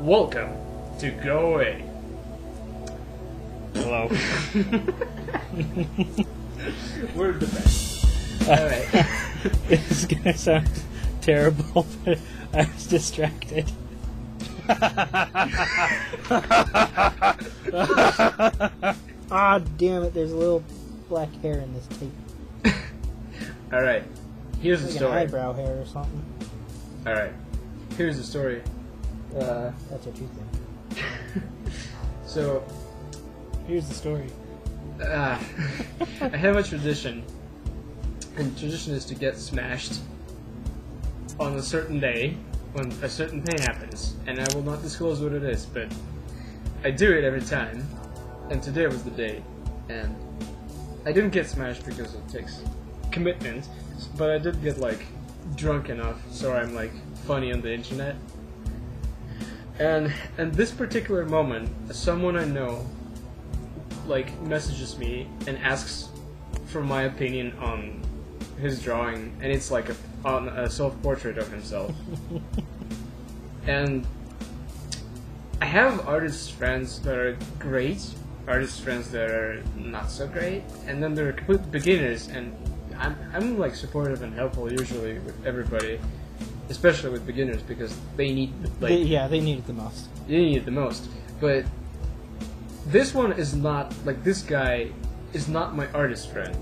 Welcome to Go Away. Hello. We're the best. Alright. this is gonna sound terrible, but I was distracted. ah, damn it! There's a little black hair in this tape, Alright. Here's the like story. eyebrow hair or something. Alright. Here's the story. Uh, That's what you think. so, Here's the story. uh, I have a tradition. And tradition is to get smashed on a certain day when a certain thing happens. And I will not disclose what it is, but I do it every time. And today was the day. And I didn't get smashed because it takes commitment, but I did get like drunk enough so I'm like funny on the internet. And and this particular moment, someone I know like messages me and asks for my opinion on his drawing, and it's like a, on a self-portrait of himself. and I have artist friends that are great, artist friends that are not so great, and then there are complete beginners, and I'm, I'm like supportive and helpful usually with everybody, especially with beginners because they need like They- yeah, they need it the most. They need it the most. But this one is not like this guy is not my artist friend.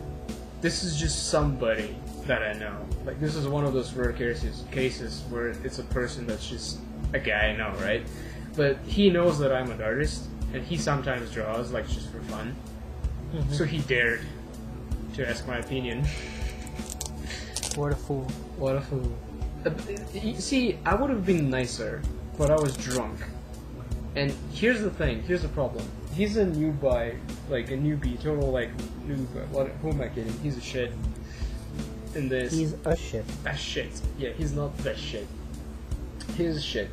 This is just somebody that I know. Like this is one of those rare cases cases where it's a person that's just a guy I know, right? But he knows that I'm an artist, and he sometimes draws like just for fun. Mhm. So he dared to ask my opinion. What a fool. What a fool. Uh, See, I would have been nicer, but I was drunk. And here's the thing, here's the problem. He's a newbie, like a newbie, total like noob. What? Who am I kidding? He's a shit. In this, He's a shit. a shit. Yeah, he's not the shit. He's shit.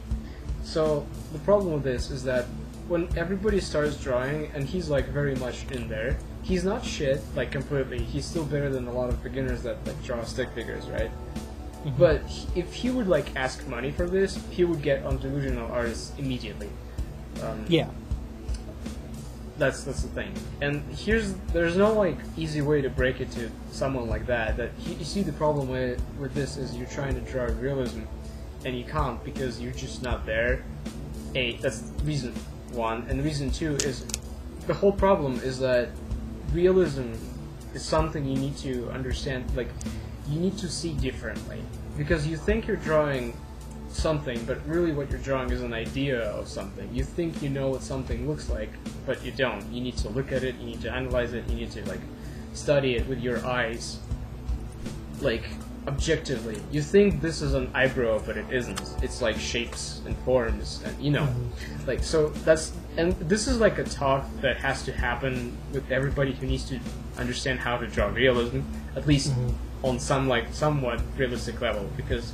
So the problem with this is that when everybody starts drawing and he's like very much in there, he's not shit like completely. He's still better than a lot of beginners that like draw stick figures, right? But he- if he would like ask money for this, he would get on delusional artists immediately. Um, Yeah. that's that's the thing. And here's there's no like easy way to break it to someone like that. That you, you see the problem with with this is you're trying to draw realism, and you can't because you're just not there. A that's reason one, and reason two is the whole problem is that realism is something you need to understand. Like you need to see differently because you think you're drawing something, but really what you're drawing is an idea of something. You think you know what something looks like, but you don't. You need to look at it, you need to analyze it, you need to like study it with your eyes, like objectively. You think this is an eyebrow, but it isn't. It's like shapes and forms, and you know, mm-hmm. like so. That's and this is like a talk that has to happen with everybody who needs to understand how to draw realism, at least mm-hmm. On some like somewhat realistic level, because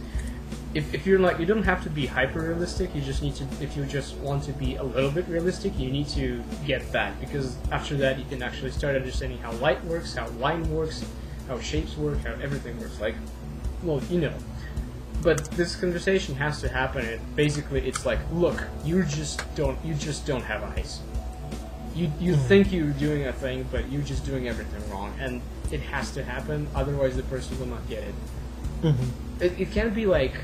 if, if you're like you don't have to be hyper realistic you just need to if you just want to be a little bit realistic you need to get that because after that you can actually start understanding how light works how line works how shapes work how everything works like well you know. But this conversation has to happen and basically it's like look you just don't you just don't have eyes. You you hmm. think you're doing a thing but you're just doing everything wrong and it has to happen otherwise the person will not get it Mm-hmm. it, it can be like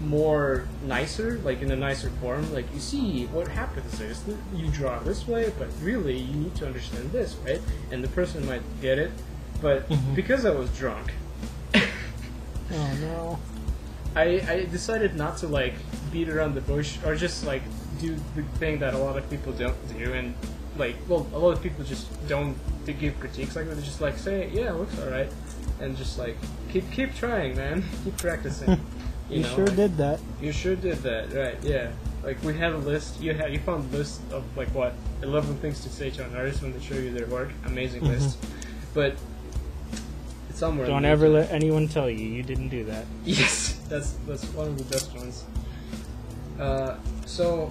more nicer, like in a nicer form. Like you see, what happens is you draw this way, but really you need to understand this, right? And the person might get it, but Mhm. because I was drunk, Oh no. I, I decided not to like beat around the bush or just like do the thing that a lot of people don't do and like well a lot of people just don't to give critiques like that they just like say yeah it looks alright and just like keep keep trying man keep practicing You, know, sure like- did that. You sure did that, right? Yeah. Like we had a list. You had you found a list of like what eleven things to say to an artist when they show you their work. Amazing list, but it's somewhere. Don't ever let anyone tell you you didn't do that. Yes, that's that's one of the best ones. Uh, so,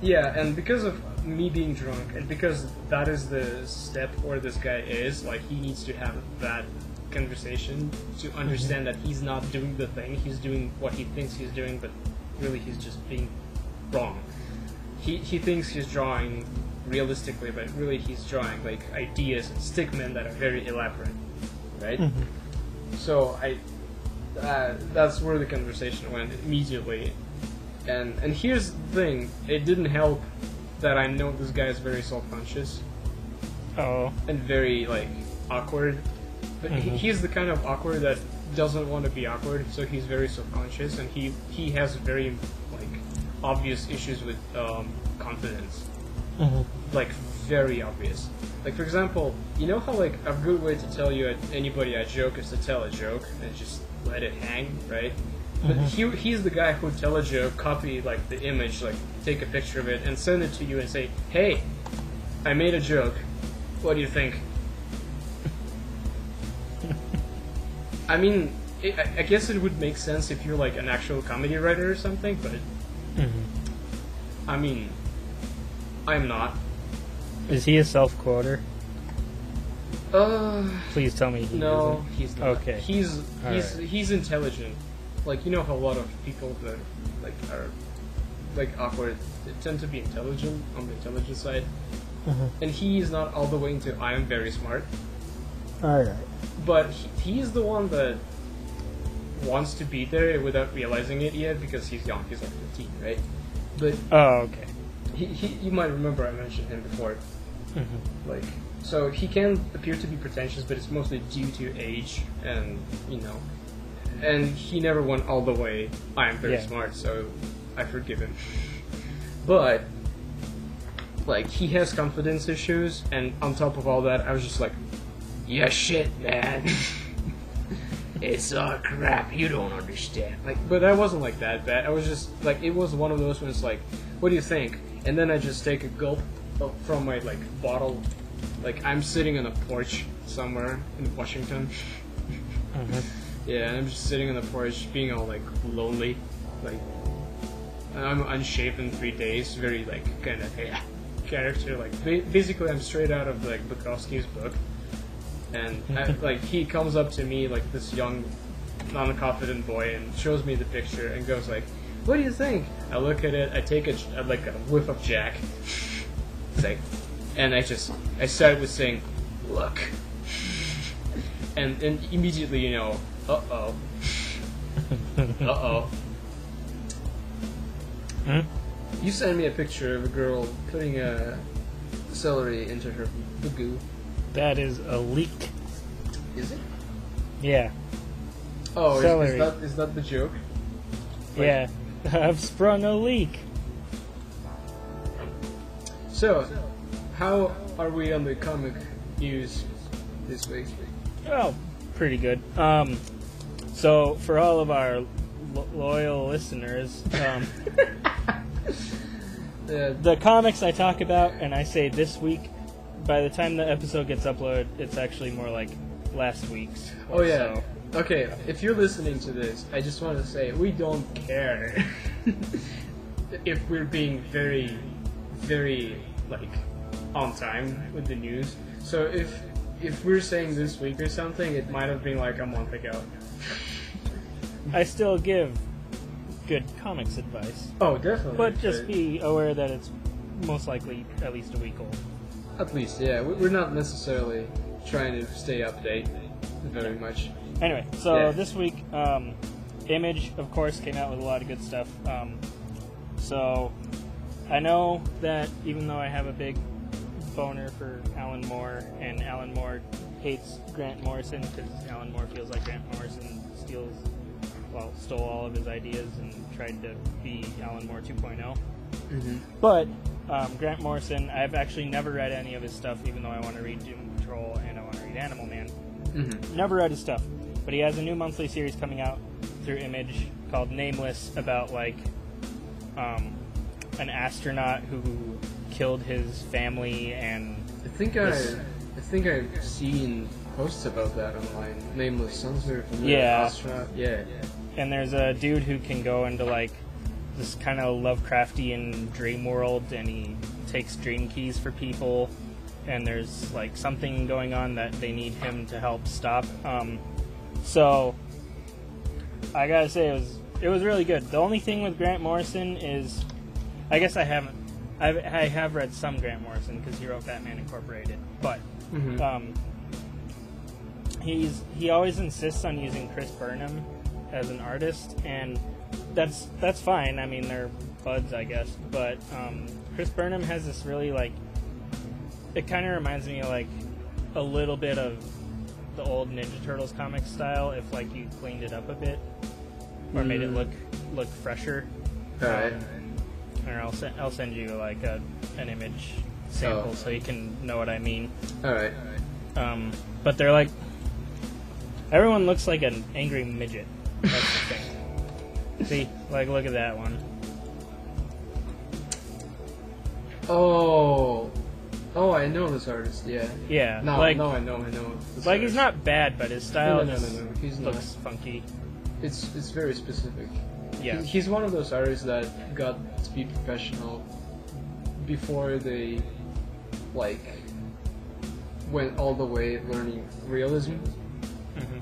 yeah, and because of me being drunk, and because that is the step where this guy is, like he needs to have that conversation to understand that he's not doing the thing, he's doing what he thinks he's doing, but really he's just being wrong. he he thinks he's drawing realistically, but really he's drawing like ideas and stickmen that are very elaborate, right? So I, uh, that's where the conversation went immediately, and and here's the thing: it didn't help that I know this guy is very self-conscious Oh. and very like awkward, but he, Mhm. he's the kind of awkward that doesn't want to be awkward, so he's very self-conscious, and he he has very like obvious issues with um, confidence Mhm. like very obvious. Like for example, you know how like a good way to tell you anybody a joke is to tell a joke and just let it hang, right? But he, he's the guy who would tell a joke, copy like the image, like take a picture of it, and send it to you and say, "Hey, I made a joke. What do you think?" I mean, it, I I guess it would make sense if you're like an actual comedy writer or something, but Mhm. I mean, I'm not. Is he a self quoter? Uh. Please tell me he No, isn't. he's not. Okay. He's All he's right. he's intelligent. Like you know how a lot of people that like are like awkward they tend to be intelligent on the intelligent side, Mhm. and he is not all the way into I am very smart, Alright. but he, he's the one that wants to be there without realizing it yet because he's young. He's like 15, right? But Oh, okay. he, he you might remember I mentioned him before. Mhm. Like, so he can appear to be pretentious, but it's mostly due to age and, you know, and he never went all the way, I am very Yeah. smart, so I forgive him. But, like, he has confidence issues, and on top of all that, I was just like, yeah, shit, man. it's all crap, you don't understand. Like, but I wasn't like that bad. I was just, like, it was one of those when it's like, what do you think? And then I just take a gulp from my, like, bottle. Like, I'm sitting on a porch somewhere in Washington. Mhm. Yeah, and I'm just sitting on the porch, being all like lonely, like I'm unshaven three days, very like kind of yeah, character. Like ba- basically, I'm straight out of like Bukowski's book, and I, like he comes up to me like this young, non-confident boy and shows me the picture and goes like, "What do you think?" I look at it, I take a like a whiff of Jack, it's like, and I just I start with saying, "Look." and and immediately you know, uh oh, uh oh. Hmm? You sent me a picture of a girl putting a celery into her bagoo. That is a leak. Is it? Yeah. Oh, is, Celery. is that is that the joke? Like- yeah. I've sprung a leak. So, how are we on the comic news this week? Well, pretty good. Um, so for all of our lo- loyal listeners, um, The comics I talk about and I say this week, by the time the episode gets uploaded, it's actually more like last week's. oh yeah. So, Okay, if you're listening to this, I just want to say we don't care if we're being very, very like on time with the news. So if if we're saying this week or something, it might have been like a month ago. I still give good comics advice, Oh, definitely. but just be aware that it's most likely at least a week old. At least, yeah. we- We're not necessarily trying to stay up to date very much. Anyway, so Yeah. this week, um, Image, of course, came out with a lot of good stuff. Um, so I know that even though I have a big boner for Alan Moore, and Alan Moore hates Grant Morrison because Alan Moore feels like Grant Morrison steals, well, stole all of his ideas and tried to be Alan Moore 2.0. Mm-hmm. But um, Grant Morrison, I've actually never read any of his stuff, even though I want to read Doom Patrol and I want to read Animal Man. Mm-hmm. Never read his stuff, but he has a new monthly series coming out through Image called Nameless about like um, an astronaut who killed his family and I think I, I think I've seen posts about that online. Nameless sounds very familiar. Yeah. Astronaut. Yeah. And there's a dude who can go into like this kind of Lovecraftian dream world and he takes dream keys for people and there's like something going on that they need him to help stop um, so I gotta say it was it was really good the only thing with Grant Morrison is I guess I haven't I've, I have read some Grant Morrison because he wrote Batman Incorporated, but Mhm. um, he's he always insists on using Chris Burnham as an artist, and that's that's fine. I mean, they're buds, I guess. But um, Chris Burnham has this really like it kind of reminds me of like a little bit of the old Ninja Turtles comic style, if like you cleaned it up a bit or made it Mm. look look fresher. Alright. Or I'll send I'll send you like a an image sample Oh. so you can know what I mean. Alright. Um, but they're like everyone looks like an angry midget. That's the thing. See, like look at that one. Oh. Oh, I know this artist. Yeah. Yeah, No, like no, I know, I know. this like he's not bad, but his style No, no, no, no, he's not. looks funky. It's it's very specific. Yeah. He- He's one of those artists that got to be professional before they like went all the way learning realism. Mhm.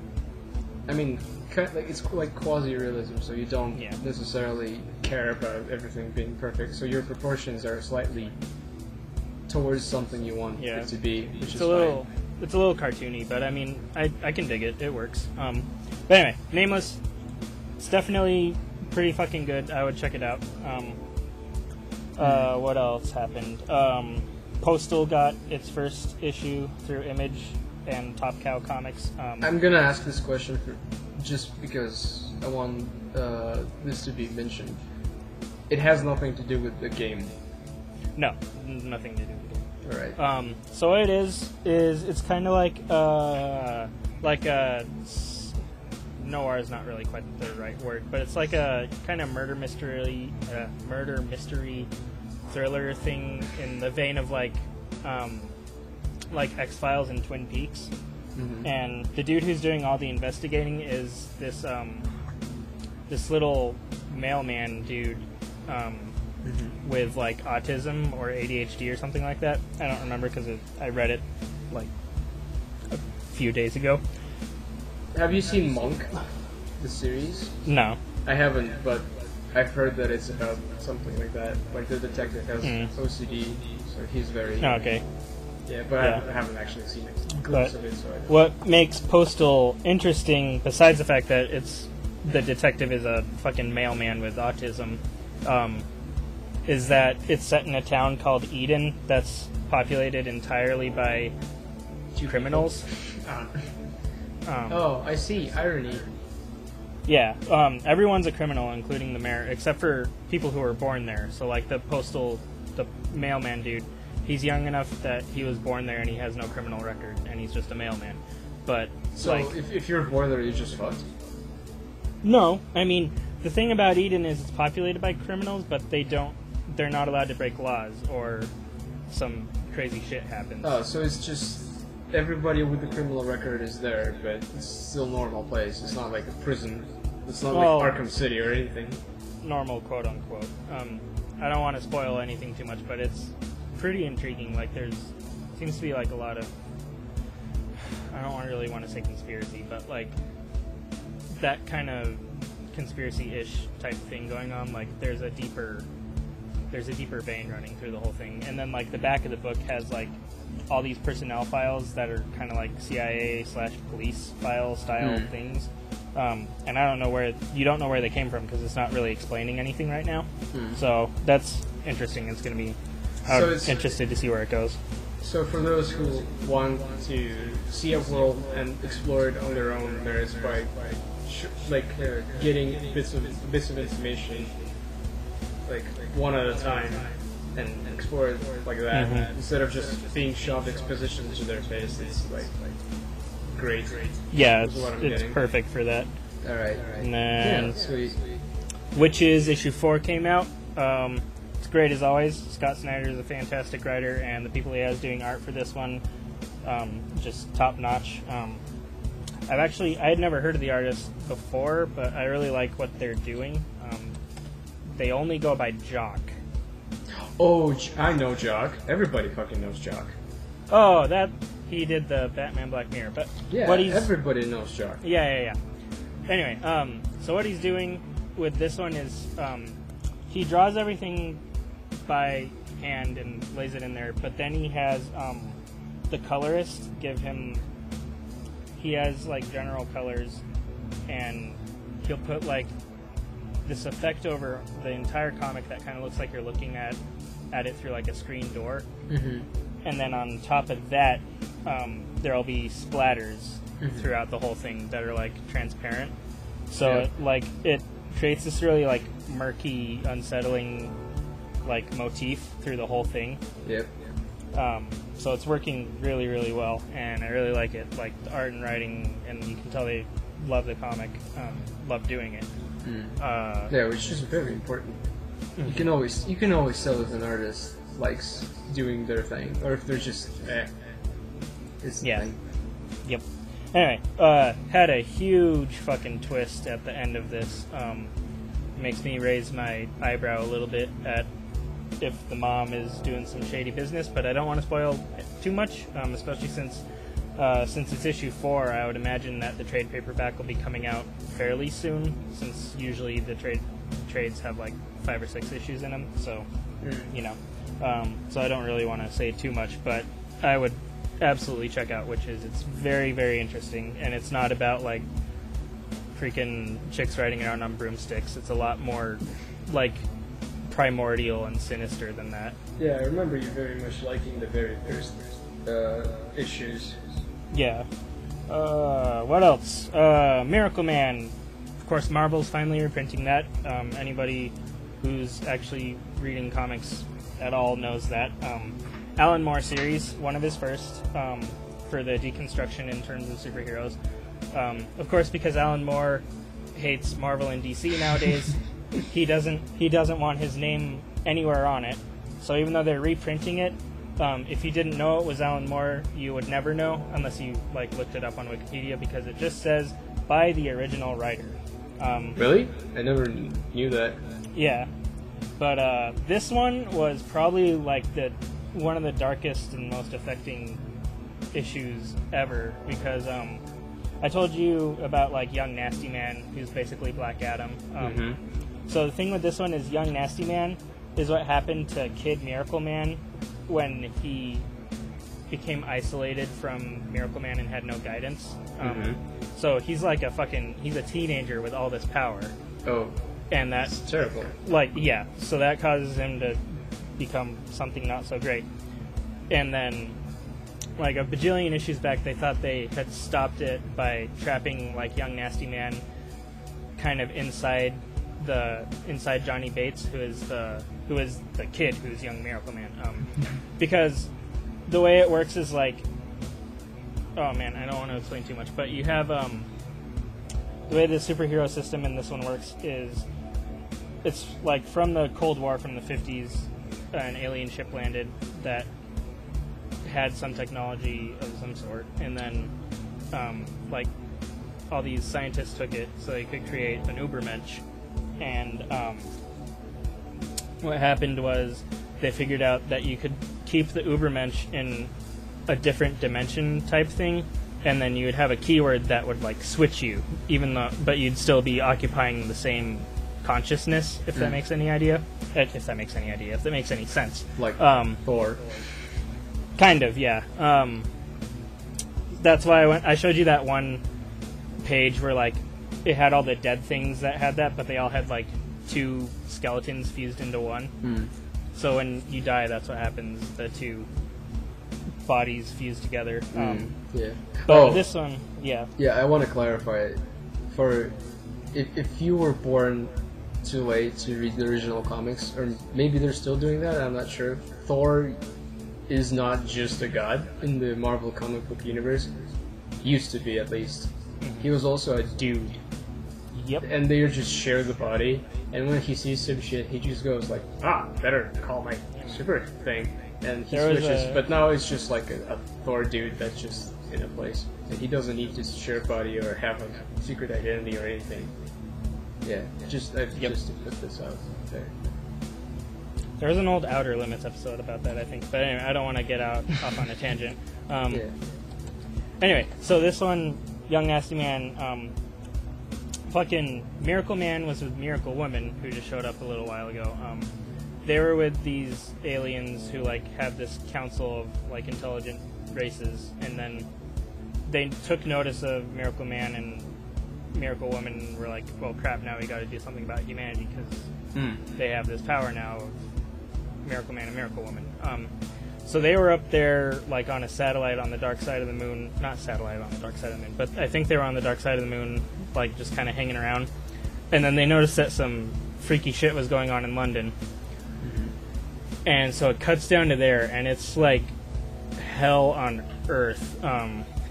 I mean, kind like it's like quasi-realism, so you don't Yeah. necessarily care about everything being perfect. So your proportions are slightly towards something you want Yeah. it to be, which It's is a little, it's a little cartoony, but I mean, I, I can dig it. It works. Um, but anyway, Nameless. It's definitely pretty fucking good. I would check it out. Um, uh, Hmm. what else happened? Um, Postal got its first issue through Image and Top Cow Comics. Um. I'm gonna ask this question for, just because I want uh, this to be mentioned. It has nothing to do with the game. no, nothing to do with it. All right. Um, so what it is is it's kind of like uh, like a noir is not really quite the right word, but it's like a kind of murder mystery, uh, murder mystery thriller thing in the vein of like um, like X Files and Twin Peaks. Mhm. And the dude who's doing all the investigating is this um, this little mailman dude. Um, Mhm. with like autism or ADHD or something like that. I don't remember because I read it like a few days ago. Have you seen Monk, the series? No. I haven't, but I've heard that it's about something like that. Like the detective has Mm. OCD, so he's very Oh, okay. Yeah. But I Yeah. haven't- I haven't actually seen glimpse But of it, so. What makes Postal interesting, besides the fact that it's the detective is a fucking mailman with autism, um, is that it's set in a town called Eden that's populated entirely by two criminals. Ah. Um, Oh, I see. Irony. Yeah, um, everyone's a criminal, including the mayor, except for people who were born there. So, like the postal, the mailman dude, he's young enough that he was born there and he has no criminal record, and he's just a mailman. But So like, if, if you're born there, you just fucked. no, I mean, the thing about Eden is it's populated by criminals, but they don't, they're not allowed to break laws or some crazy shit happens. Oh, so it's just everybody with the criminal record is there, but it's still a normal place. It's not like a prison. It's not Well- like Arkham City or anything. normal, quote unquote. Um, I don't want to spoil anything too much, but it's pretty intriguing. Like there's seems to be like a lot of I don't really want to say conspiracy, but like that kind of conspiracy-ish type thing going on. Like there's a deeper there's a deeper vein running through the whole thing, and then like the back of the book has like all these personnel files that are kind of like CIA slash police file style Hmm. things. Um, and I don't know where you don't know where they came from because it's not really explaining anything right now. Hmm. So that's interesting. It's going to be. So I'm it's- interested to see where it goes. So for those who want to see a world and explore it on their own there is by, by like uh, getting bits of bits of information, like one at a time, and explore it like that Mhm. instead of just being shoved exposition to their face. It's like, like great. Yeah, it's, it's perfect for that. All right, all right. And then yeah, sweet. Wytches issue four came out. Um, great as always. Scott Snyder is a fantastic writer, and the people he has doing art for this one, um, just top notch. Um, I've actually I had never heard of the artist before, but I really like what they're doing. Um, they only go by Jock. Oh, I know Jock. Everybody fucking knows Jock. Oh, that he did the Batman Black Mirror, but Yeah, what he's everybody knows Jock. Yeah, yeah, yeah. Anyway, um, so what he's doing with this one is um, he draws everything by hand and lays it in there. But then he has um, the colorist give him. He has like general colors, and he'll put like this effect over the entire comic that kind of looks like you're looking at at it through like a screen door. Mm-hmm. And then on top of that, um, there'll be splatters Mhm. throughout the whole thing that are like transparent. So Yeah. it, like it creates this really like murky, unsettling like motif through the whole thing. Yep. Um, so it's working really, really well, and I really like it. Like the art and writing, and you can tell they love the comic, um, love doing it. Mm. Uh, Yeah, which is very important. You can always you can always tell if an artist likes doing their thing, or if they're just eh. It's the Yeah. thing. Yep. Anyway, uh, had a huge fucking twist at the end of this. Um, makes me raise my eyebrow a little bit at if the mom is doing some shady business, but I don't want to spoil too much, um, especially since uh, since it's issue four. I would imagine that the trade paperback will be coming out fairly soon, since usually the trade trades have like five or six issues in them. So Mm. you know. Um, so I don't really want to say too much, but I would absolutely check out Wytches. It's very, very interesting, and it's not about like freaking chicks riding around on broomsticks. It's a lot more like primordial and sinister than that. Yeah, I remember you very much liking the very first uh, issues. Yeah. Uh, what else? Uh, Miracle Man. Of course, Marvel's finally reprinting that. Um, anybody who's actually reading comics at all knows that. Um, Alan Moore series, one of his first um, for the deconstruction in terms of superheroes. Um, of course, because Alan Moore hates Marvel and DC nowadays, he doesn't he doesn't want his name anywhere on it. So even though they're reprinting it, um, if you didn't know it was Alan Moore, you would never know unless you like looked it up on Wikipedia because it just says by the original writer. Um, Really? I never knew that. yeah, but uh, this one was probably like the one of the darkest and most affecting issues ever because um, I told you about like Young Nasty Man, who's basically Black Adam. Um, Mhm. So the thing with this one is Young Nasty Man is what happened to Kid Miracle Man when he became isolated from Miracle Man and had no guidance. Um, Mhm. So he's like a fucking he's a teenager with all this power, Oh, and that's terrible. like yeah so that causes him to become something not so great and then like a bajillion issues back they thought they had stopped it by trapping like young nasty man kind of inside the inside johnny bates who is the who is the kid who's young miracle man. Um, because the way it works is like oh man i don't want to explain too much but you have um, the way the superhero system in this one works is it's like from the Cold War from the 50s, an alien ship landed that had some technology of some sort, and then um, like all these scientists took it so they could create an Ubermensch, and um, what happened was they figured out that you could keep the Ubermensch in a different dimension type thing, and then you would have a keyword that would like switch you, even though, but you'd still be occupying the same consciousness, if that Mm. makes any idea. Uh, If that makes any idea, if that makes any sense. Like Um, Thor. Kind of, yeah. Um, that's why I went. I showed you that one page where like it had all the dead things that had that, but they all had like two skeletons fused into one. Hmm. So when you die, that's what happens. The two bodies fuse together. Um, Mm, yeah. But oh, this one, yeah, yeah. I want to clarify. For if, if you were born too late to read the original comics, or maybe they're still doing that. I'm not sure. Thor is not just a god in the Marvel comic book universe. Used to be, at least. He was also a dude, yep, and they just share the body. And when he sees some shit, he just goes like, "Ah, better call my super thing." And he There switches. a- But now it's just like a, a Thor dude that's just in a place, and he doesn't need to share body or have a secret identity or anything. Yeah, just I, Yep. just to put this out there. there was an old Outer Limits episode about that, I think. But anyway, I don't want to get out off on a tangent. Um, Yeah. Anyway, so this one, Young Nasty Man, um, fucking Miracle Man was with Miracle Woman, who just showed up a little while ago. Um, they were with these aliens who like have this council of like intelligent races, and then they took notice of Miracle Man and Miracle Woman, and were like, "Well, crap! Now we got to do something about humanity because Hmm. they have this power now of Miracle Man and Miracle Woman." Um, so they were up there like on a satellite on the dark side of the moon, not satellite on the dark side of the moon, but I think they were on the dark side of the moon, like just kind of hanging around. And then they noticed that some freaky shit was going on in London. And so it cuts down to there, and it's like hell on earth.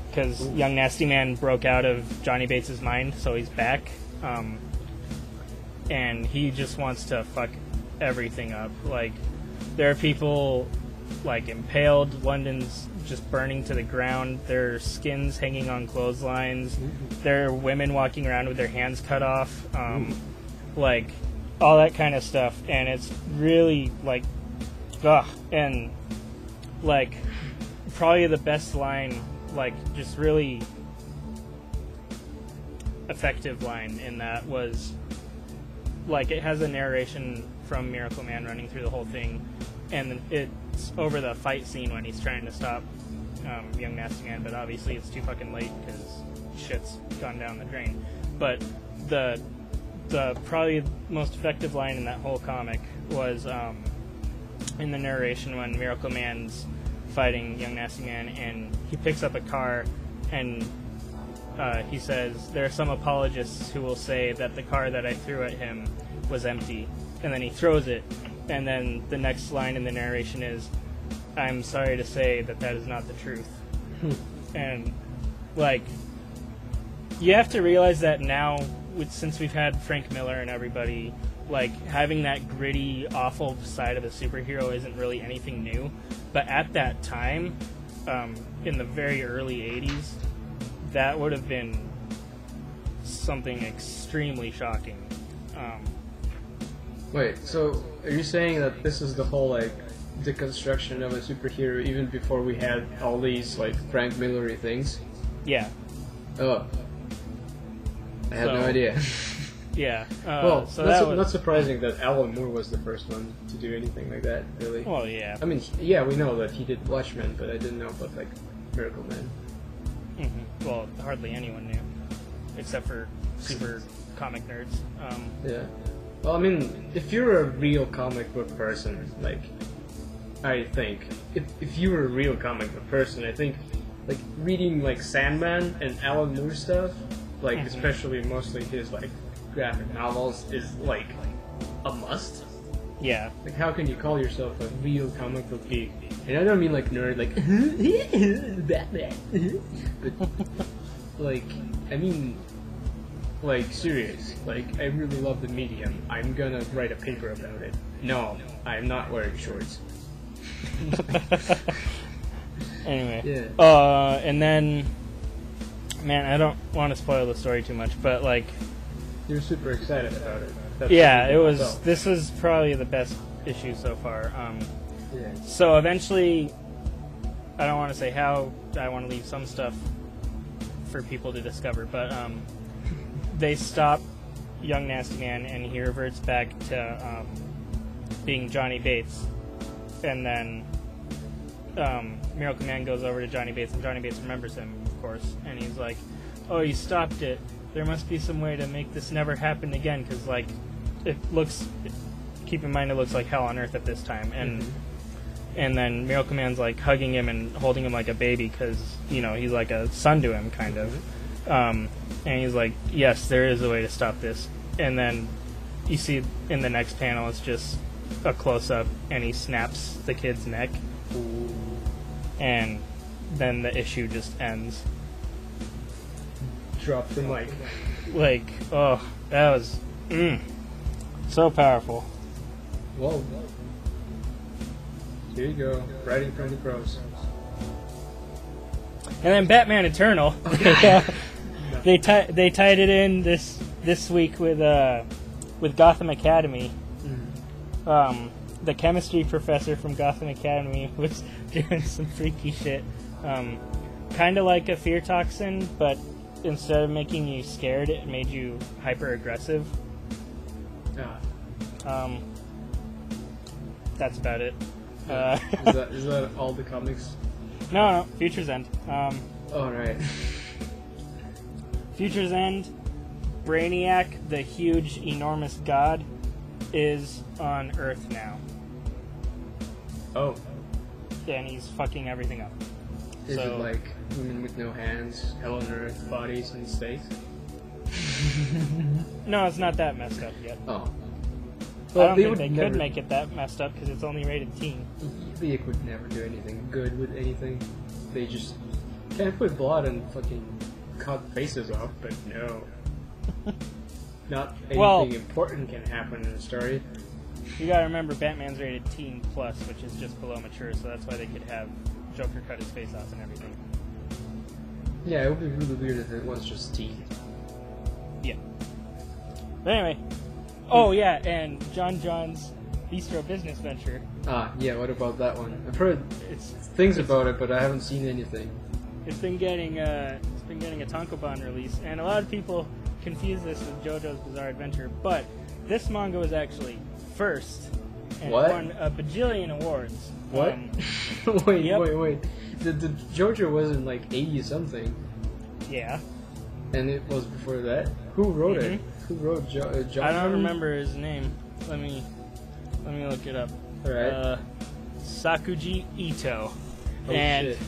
Because Young Nasty Man broke out of Johnny Bates' mind, so he's back. Um, and he just wants to fuck everything up. Like, there are people like impaled. London's just burning to the ground. their skins hanging on clotheslines. There are women walking around with their hands cut off. Um, like all that kind of stuff, and it's really like, ugh, and like probably the best line, like just really effective line in that was like it has a narration from Miracle Man running through the whole thing, and it's over the fight scene when he's trying to stop um, Young Nasty Man, but obviously it's too fucking late because shit's gone down the drain. But the the probably most effective line in that whole comic was um, in the narration when Miracle Man's fighting Young Nasty Man, and he picks up a car and uh, he says, There are some apologists who will say that the car that I threw at him was empty. And then he throws it. And then the next line in the narration is, I'm sorry to say that that is not the truth. and, like, you have to realize that now, with, since we've had Frank Miller and everybody, like, having that gritty, awful side of a superhero isn't really anything new. But at that time, um, in the very early 80s, that would have been something extremely shocking. Um, Wait, so are you saying that this is the whole like deconstruction of a superhero even before we had all these like Frank Millery things? yeah, Oh, I had no idea. yeah. Uh, well, so not, su- was, not surprising that Alan Moore was the first one to do anything like that. Really. well, yeah. I mean, yeah, we know that he did Watchmen, but I didn't know about like Miracle Man. hmm Well, hardly anyone knew, except for super comic nerds. Um, Yeah. Well, I mean, if you're a real comic book person, like, I think, if, if you were a real comic book person, I think, like, reading, like, Sandman and Alan Moore stuff, like, Mhm. especially mostly his, like, graphic novels, is, like, a must. yeah, Like, how can you call yourself a real comic book geek? And I don't mean, like, nerd, like, Batman. but, like, I mean, like, serious. Like, I really love the medium. I'm gonna write a paper about it. No, I'm not wearing shorts. anyway. Yeah. Uh, and then, man, I don't want to spoil the story too much, but like, You're super excited about it. That's yeah, it was. awesome. This was probably the best issue so far. Um, Yeah. so eventually, I don't want to say how. I want to leave some stuff for people to discover, but um, they stop young nasty man, and he reverts back to um, being Johnny Bates, and then um, Miracle Man goes over to Johnny Bates, and Johnny Bates remembers him, of course, and he's like, "Oh, you stopped it. There must be some way to make this never happen again, because like, it looks. Keep in mind, it looks like hell on earth at this time, and." And then Miracle Man's like hugging him and holding him like a baby because you know he's like a son to him, kind of. Um, and he's like, "Yes, there is a way to stop this." And then you see in the next panel, it's just a close up, and he snaps the kid's neck, and then the issue just ends. Drop the mic. Like, oh, that was mm, so powerful. Whoa. Here you go. Writing from the pros. And then Batman Eternal, they ti- they tied it in this this week with uh with Gotham Academy. Um, the chemistry professor from Gotham Academy was doing some freaky shit, um, kind of like a fear toxin, but instead of making you scared, it made you hyper aggressive. Ah. Um, that's about it. Uh, is that is that all the comics? no, no, Future's End. Um, Oh right. Future's End, Brainiac, the huge, enormous god, is on Earth now, Oh, and he's fucking everything up. is So- it like women with no hands, hell on earth, bodies in space? No, it's not that messed up yet. Oh. I don't think would they never, could make it that messed up because it's only rated teen. They could never do anything good with anything. They just can't put blood and fucking cut faces off, but no. Not anything Well- important can happen in the story. You gotta remember, Batman's rated teen plus, which is just below mature, so that's why they could have Joker cut his face off and everything. Yeah, it would be really weird if it was just teen. Yeah. But anyway. Oh, yeah, and John John's Bistro business venture. Ah, yeah, what about that one? I've heard It's things about it, but I haven't seen anything. it's been getting uh it's been getting a Tankobon release, and a lot of people confuse this with JoJo's Bizarre Adventure, but this manga was actually first and What? won a bajillion awards. What? Um, wait, Yep. wait, wait. The, the JoJo was in like 80 something, yeah. and it was before that. Who wrote it? Who wrote jo- uh, John? I don't remember his name. Let me let me look it up. Alright. Uh, Sakuji Ito. Oh, and shit.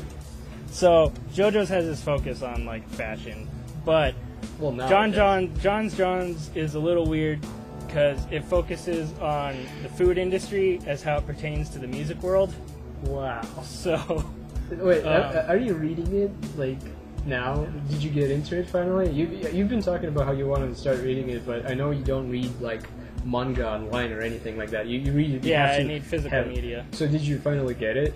so JoJo's has his focus on like fashion, but Well, now John John John's John's is a little weird because it focuses on the food industry as how it pertains to the music world. Wow. So Wait, Um, are, you reading it like now? Did you get into it finally? You you've been talking about how you wanted to start reading it, but I know you don't read like manga online or anything like that. You, you read it. you yeah, I need physical have- media. So did you finally get it?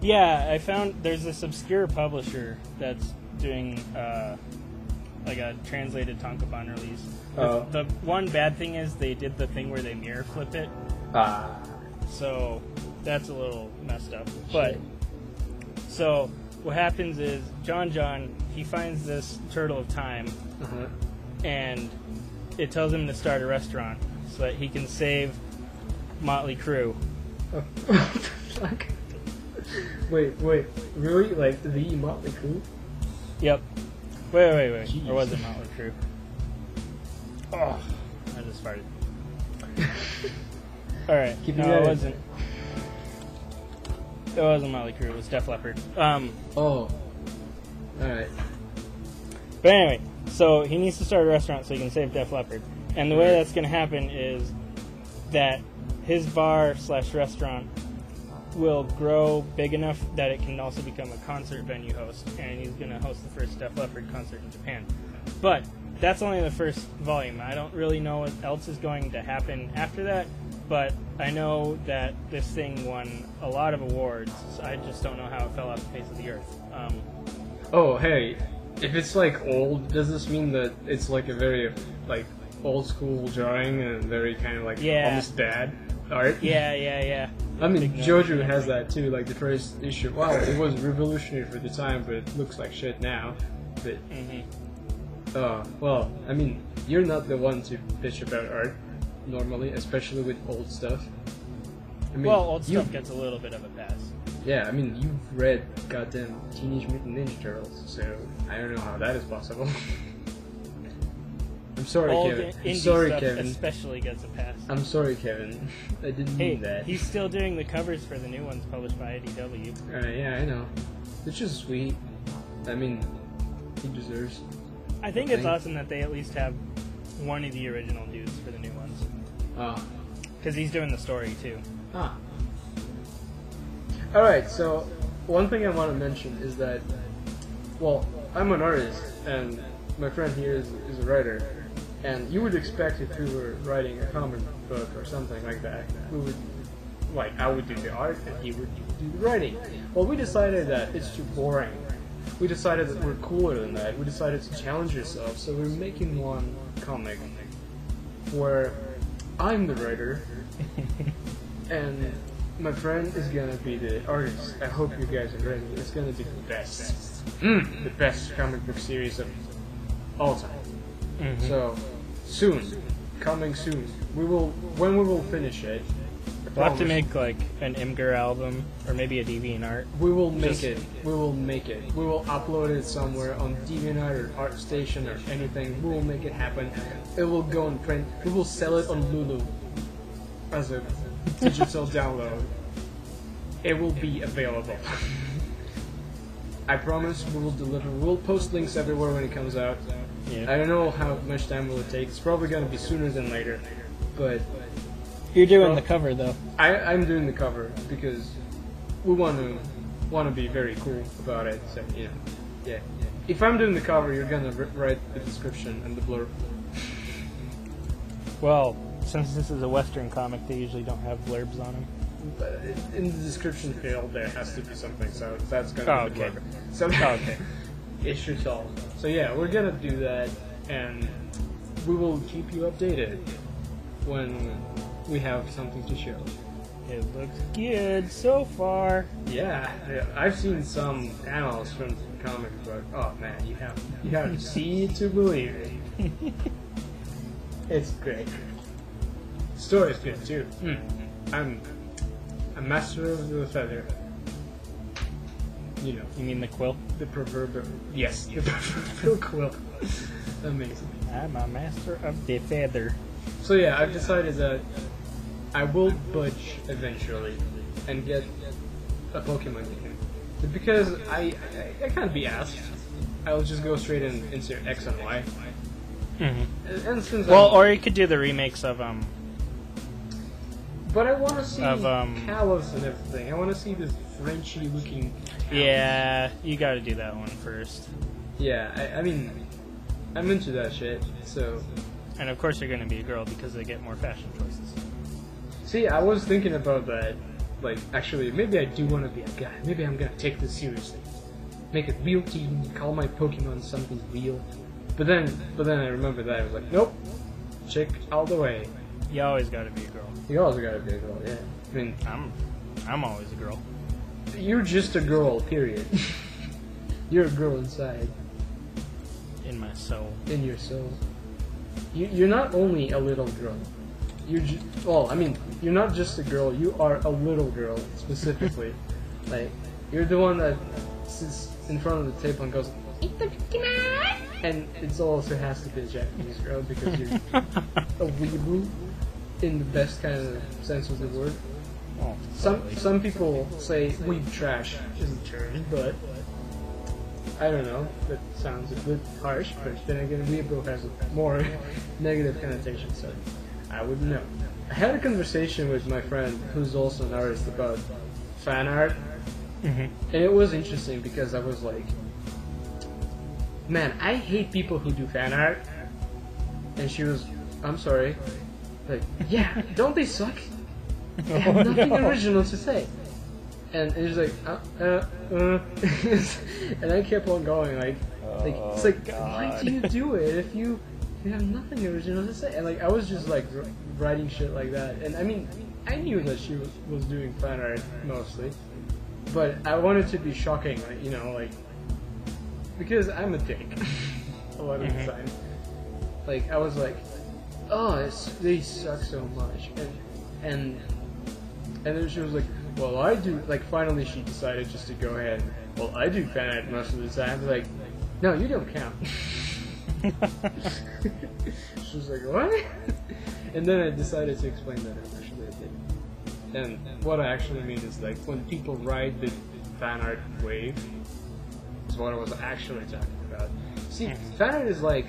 Yeah, I found there's this obscure publisher that's doing uh, like a translated Tankobon release. The- Oh. The one bad thing is they did the thing where they mirror flip it, Ah. so that's a little messed up. But so what happens is John John he finds this turtle of time Uh-huh. and it tells him to start a restaurant so that he can save Motley Crue. Oh, fuck. Wait, wait, really? Like the Motley Crue? Yep. Wait, wait, wait. Jeez. Or was it Motley Crue? Oh, I just farted. All right. Keep no, it it in. wasn't. It wasn't Motley Crue. It was Def Leppard. Um, Oh, all right. but anyway, so he needs to start a restaurant so he can save Def Leppard, and the way that's going to happen is that his bar slash restaurant will grow big enough that it can also become a concert venue host, and he's going to host the first Def Leppard concert in Japan. But that's only the first volume. I don't really know what else is going to happen after that, but I know that this thing won a lot of awards. So I just don't know how it fell off the face of the earth. Um, Oh, hey, if it's like old, does this mean that it's like a very like old school drawing and very kind of like Yeah. almost bad art? yeah, yeah, yeah. I mean, JoJo has that too. Like the first issue, wow, it was revolutionary for the time, but it looks like shit now. But hmm uh, well, I mean, you're not the one to bitch about art normally, especially with old stuff. I mean, Well, old stuff gets a little bit of a pass. Yeah, I mean, you've read goddamn Teenage Mutant Ninja Turtles, so I don't know how that is possible. I'm sorry, Old Kevin. I'm sorry, Kevin. especially gets a pass. I'm sorry, Kevin. I didn't Hey, mean that. he's still doing the covers for the new ones published by IDW. Uh, yeah, I know. It's just sweet. I mean, he deserves. I think it's Thank- awesome that they at least have one of the original dudes for the new ones. Ah. Because he's doing the story too. Ah. Alright, so one thing I want to mention is that, well, I'm an artist, and my friend here is, is a writer, and you would expect if we were writing a comic book or something like that, we would, like, I would do the art and he would do the writing. Well, we decided that it's too boring. We decided that we're cooler than that. We decided to challenge ourselves, so we're making one comic where I'm the writer and my friend is gonna be the artist. I hope you guys are ready. It's gonna be the best, mm, the best comic book series of all time. Mm-hmm. So soon, coming soon. We will when we will finish it. We'll have to make like an Imgur album or maybe a DeviantArt. We will make Just- it. We will make it. We will upload it somewhere on DeviantArt or ArtStation or anything. We will make it happen. It will go in print. We will sell it on Lulu as a digital download. It will be available. I promise we will deliver. We'll post links everywhere when it comes out. Yeah. I don't know how much time will it take. It's probably going to be sooner than later. But You're doing Well- the cover though. I, I'm doing the cover because we want to want to be very cool about it. So you know, yeah. If I'm doing the cover, you're gonna r- write the description and the blurb. Well, since this is a Western comic, they usually don't have blurbs on them. But in the description field, there has to be something. So that's gonna Oh, be the okay. blurb. So Oh, okay. it should tell. So yeah, we're gonna do that, and we will keep you updated when we have something to show. It looks good so far. Yeah, yeah, I've seen some panels from the comic book. Oh man, you have you have to see it to believe it. it's great. Story's good too. Hmm. I'm a master of the feather. You know, You mean the quill? the proverbial yes, the proverbial quill. Amazing. I'm a master of the feather. So yeah, I've decided that I will budge eventually and get a Pokemon game. Because I, I I can't be asked, I'll just go straight and insert X and Y. Mm-hmm. And since Well, I'm- or you could do the remakes of um. but I want to see of, um, Kalos and everything. I want to see this Frenchy looking. Yeah, you got to do that one first. Yeah, I, I mean, I'm into that shit. So And of course, you're going to be a girl because they get more fashion choices. see, I was thinking about that. Like, actually, maybe I do want to be a guy. Maybe I'm gonna take this seriously. Make a real team. Call my Pokemon something real. But then, but then I remember that I was like, nope, chick all the way. You always got to be a girl. You always gotta be a girl, yeah. I mean, I'm, I'm always a girl. You're just a girl. Period. you're a girl inside, In my soul. in your soul. You, you're not only a little girl. You're ju- well. I mean, you're not just a girl. You are a little girl specifically. like, you're the one that sits in front of the table and goes, and it also has to be a Japanese girl because you're a weeaboo in the best kind of sense of the word. Some some people say weeb trash is a term, but I don't know. That sounds a bit harsh, but then again, weeaboo has a more negative connotation, so I wouldn't know. I had a conversation with my friend who's also an artist about fan art, Mhm. and it was interesting because I was like, man, I hate people who do fan art. And she was, I'm sorry. Like, yeah, don't they suck? They have Oh, nothing no. original to say. And it was like, uh, uh, uh. and I kept on going, like, like it's Oh, like, why do you do it if you you have nothing original to say? And like, I was just like r- writing shit like that. And I mean, I knew that she was, was doing fan art mostly, but I wanted to be shocking, like, you know, like because I'm a dick a lot of the time. Like I was like, oh, it's, they suck so much, and and and then she was like, well, I do. Like finally, she decided just to go ahead. Well, I do fan art most of the time. Like, no, you don't count. she was like, what? and then I decided to explain that actually I did. And what I actually mean is like when people ride the fan art wave, is what I was actually talking about. See, fan art is like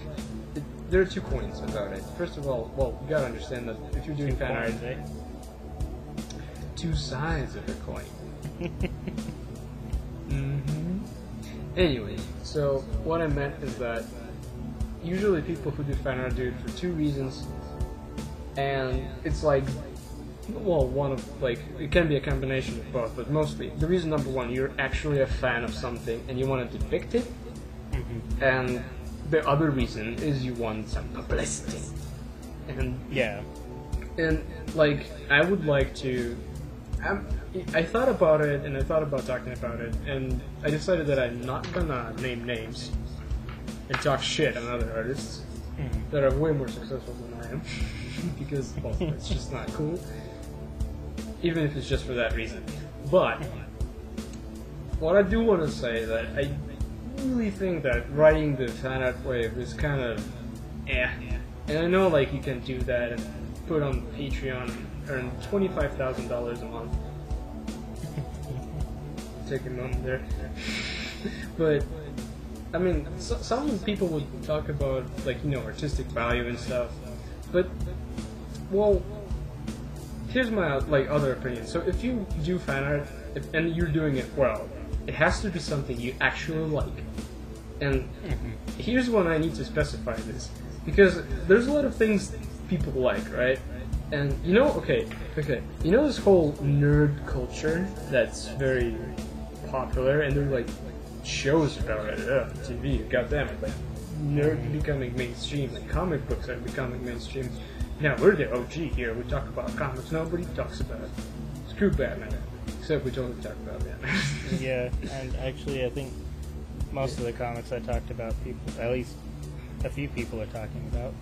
it, there are two coins about it. First of all, well, you gotta understand that if you're doing fan art, eh? Two sides of a coin. hmm Anyway, so what I meant is that usually people who do fan art do it for two reasons, and it's like, well, one of like it can be a combination of both, but mostly the reason number one, you're actually a fan of something and you want to depict it, Mhm. and the other reason is you want some publicity, and Yeah. and like I would like to. I'm, I thought about it and I thought about talking about it, and I decided that I'm not gonna name names and talk shit on other artists Mhm. that are way more successful than I am because well, it's just not cool. even if it's just for that reason. But what I do want to say that I really think that writing the fan art wave is kind of eh. And I know like you can do that and put on Patreon earn twenty five thousand dollars a month. Take a moment there. but I mean, so, some people would talk about like you know artistic value and stuff, but well, here's my like other opinion. So if you do fan art if, and you're doing it well, it has to be something you actually like. And mm-hmm. here's when I need to specify this because there's a lot of things people like, right? And you know, okay, okay, you know this whole nerd culture that's very popular, and there are like shows about it, uh, TV, goddamn it, like nerd becoming mainstream, like comic books are becoming mainstream. Now we're the OG here. We talk about comics. Nobody talks about it. Screw Batman. Except we totally talk about Batman. yeah, and actually, I think most of the comics I talked about, people, at least a few people are talking about.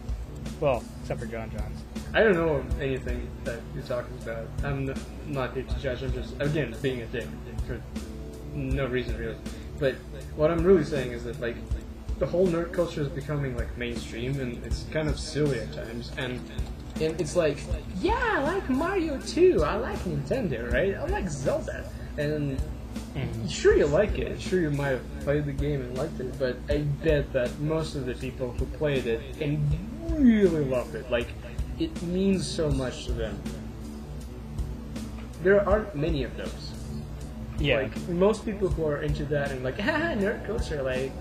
Well, except for John Johns. I don't know anything that you're talking about. I'm n- not here to judge. I'm just again being a dick for no reason really. But what I'm really saying is that like the whole nerd culture is becoming like mainstream and it's kind of silly at times and and it's like yeah I like Mario too I like Nintendo right I like Zelda and mm-hmm. sure you like it sure you might have played the game and liked it but I bet that most of the people who played it and really loved it like it means so much to them there aren't many of those Yeah. like most people who are into that and like, haha, nerd culture. Like,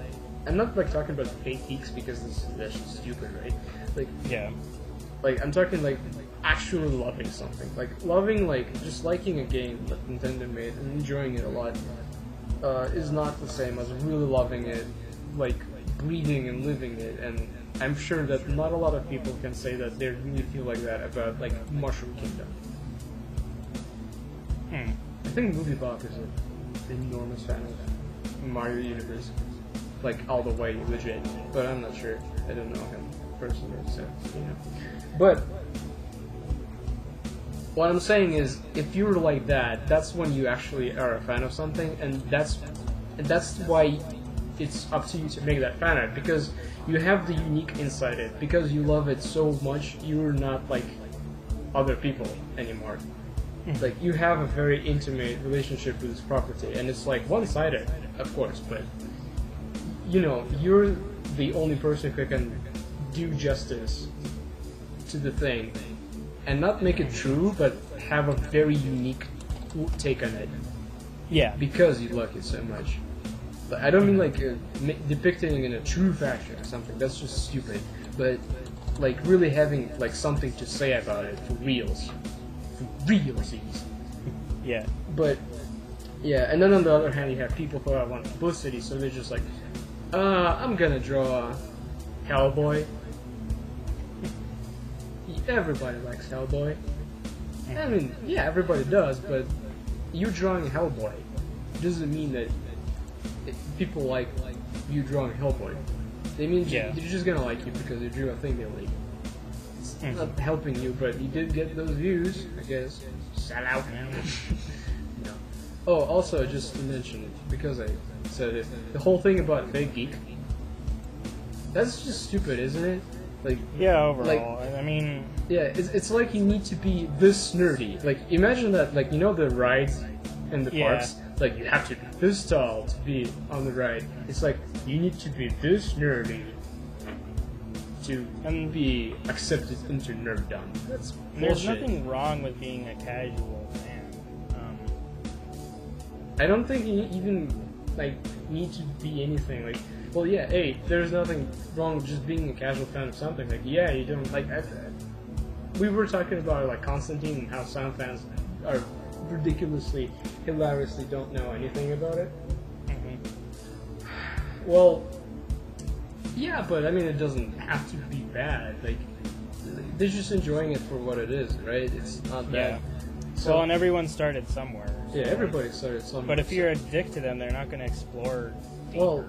I'm not like talking about fake geeks because this that's stupid, right? Like, yeah. like I'm talking like actually loving something, like loving like just liking a game that Nintendo made and enjoying it a lot uh, is not the same as really loving it, like breathing and living it. And I'm sure that not a lot of people can say that they really feel like that about like Mushroom Kingdom. Hmm. I think Movie Bob is an enormous fan of Mario Universe, like all the way legit. But I'm not sure. I don't know him personally, so you know. But what I'm saying is, if you're like that, that's when you actually are a fan of something, and that's and that's why it's up to you to make that fan art because you have the unique insight it because you love it so much. You're not like other people anymore hmm. like you have a very intimate relationship with this property and it's like one-sided of course but you know you're the only person who can do justice to the thing and not make it true but have a very unique take on it Yeah. because you like it so much i don't mean like ma- depicting in a true fashion or something that's just stupid but like really having like something to say about it for reals for realsies Yeah. but yeah, and then on the other hand, you have people who are want publicity, so they're just like, uh, I'm gonna draw Hellboy. Everybody likes Hellboy. I mean, yeah, everybody does, but you drawing Hellboy doesn't mean that people like like you drawing Hellboy. They mean Yeah. they're just gonna like you because you drew a thing they like. It's Mhm. not helping you, but you did get those views, I guess. Sell out. No. Oh, also, just to mention, because I said it, the whole thing about fake geek, that's just stupid, isn't it? Like, Yeah, overall. Like, I mean, yeah, it's, it's like you need to be this nerdy. Like, imagine that, like, you know the rides in the Yeah. parks? Like, you have to be this tall to be on the ride. It's like, you need to be this nerdy to And- be accepted into nerddom. That's there's nothing wrong with being a casual fan. Um, I don't think you even like need to be anything like. Well, yeah, hey, there's nothing wrong with just being a casual fan of something. Like, yeah, you don't like. I, we were talking about like Constantine and how some fans are ridiculously, hilariously don't know anything about it. mhm. Well, yeah, but I mean, it doesn't have to be bad. Like, they're just enjoying it for what it is, right? It's not bad. Yeah. So, well, and everyone started somewhere. yeah, everybody started somewhere. But if you're a dick to them, they're not going to explore deeper. Well,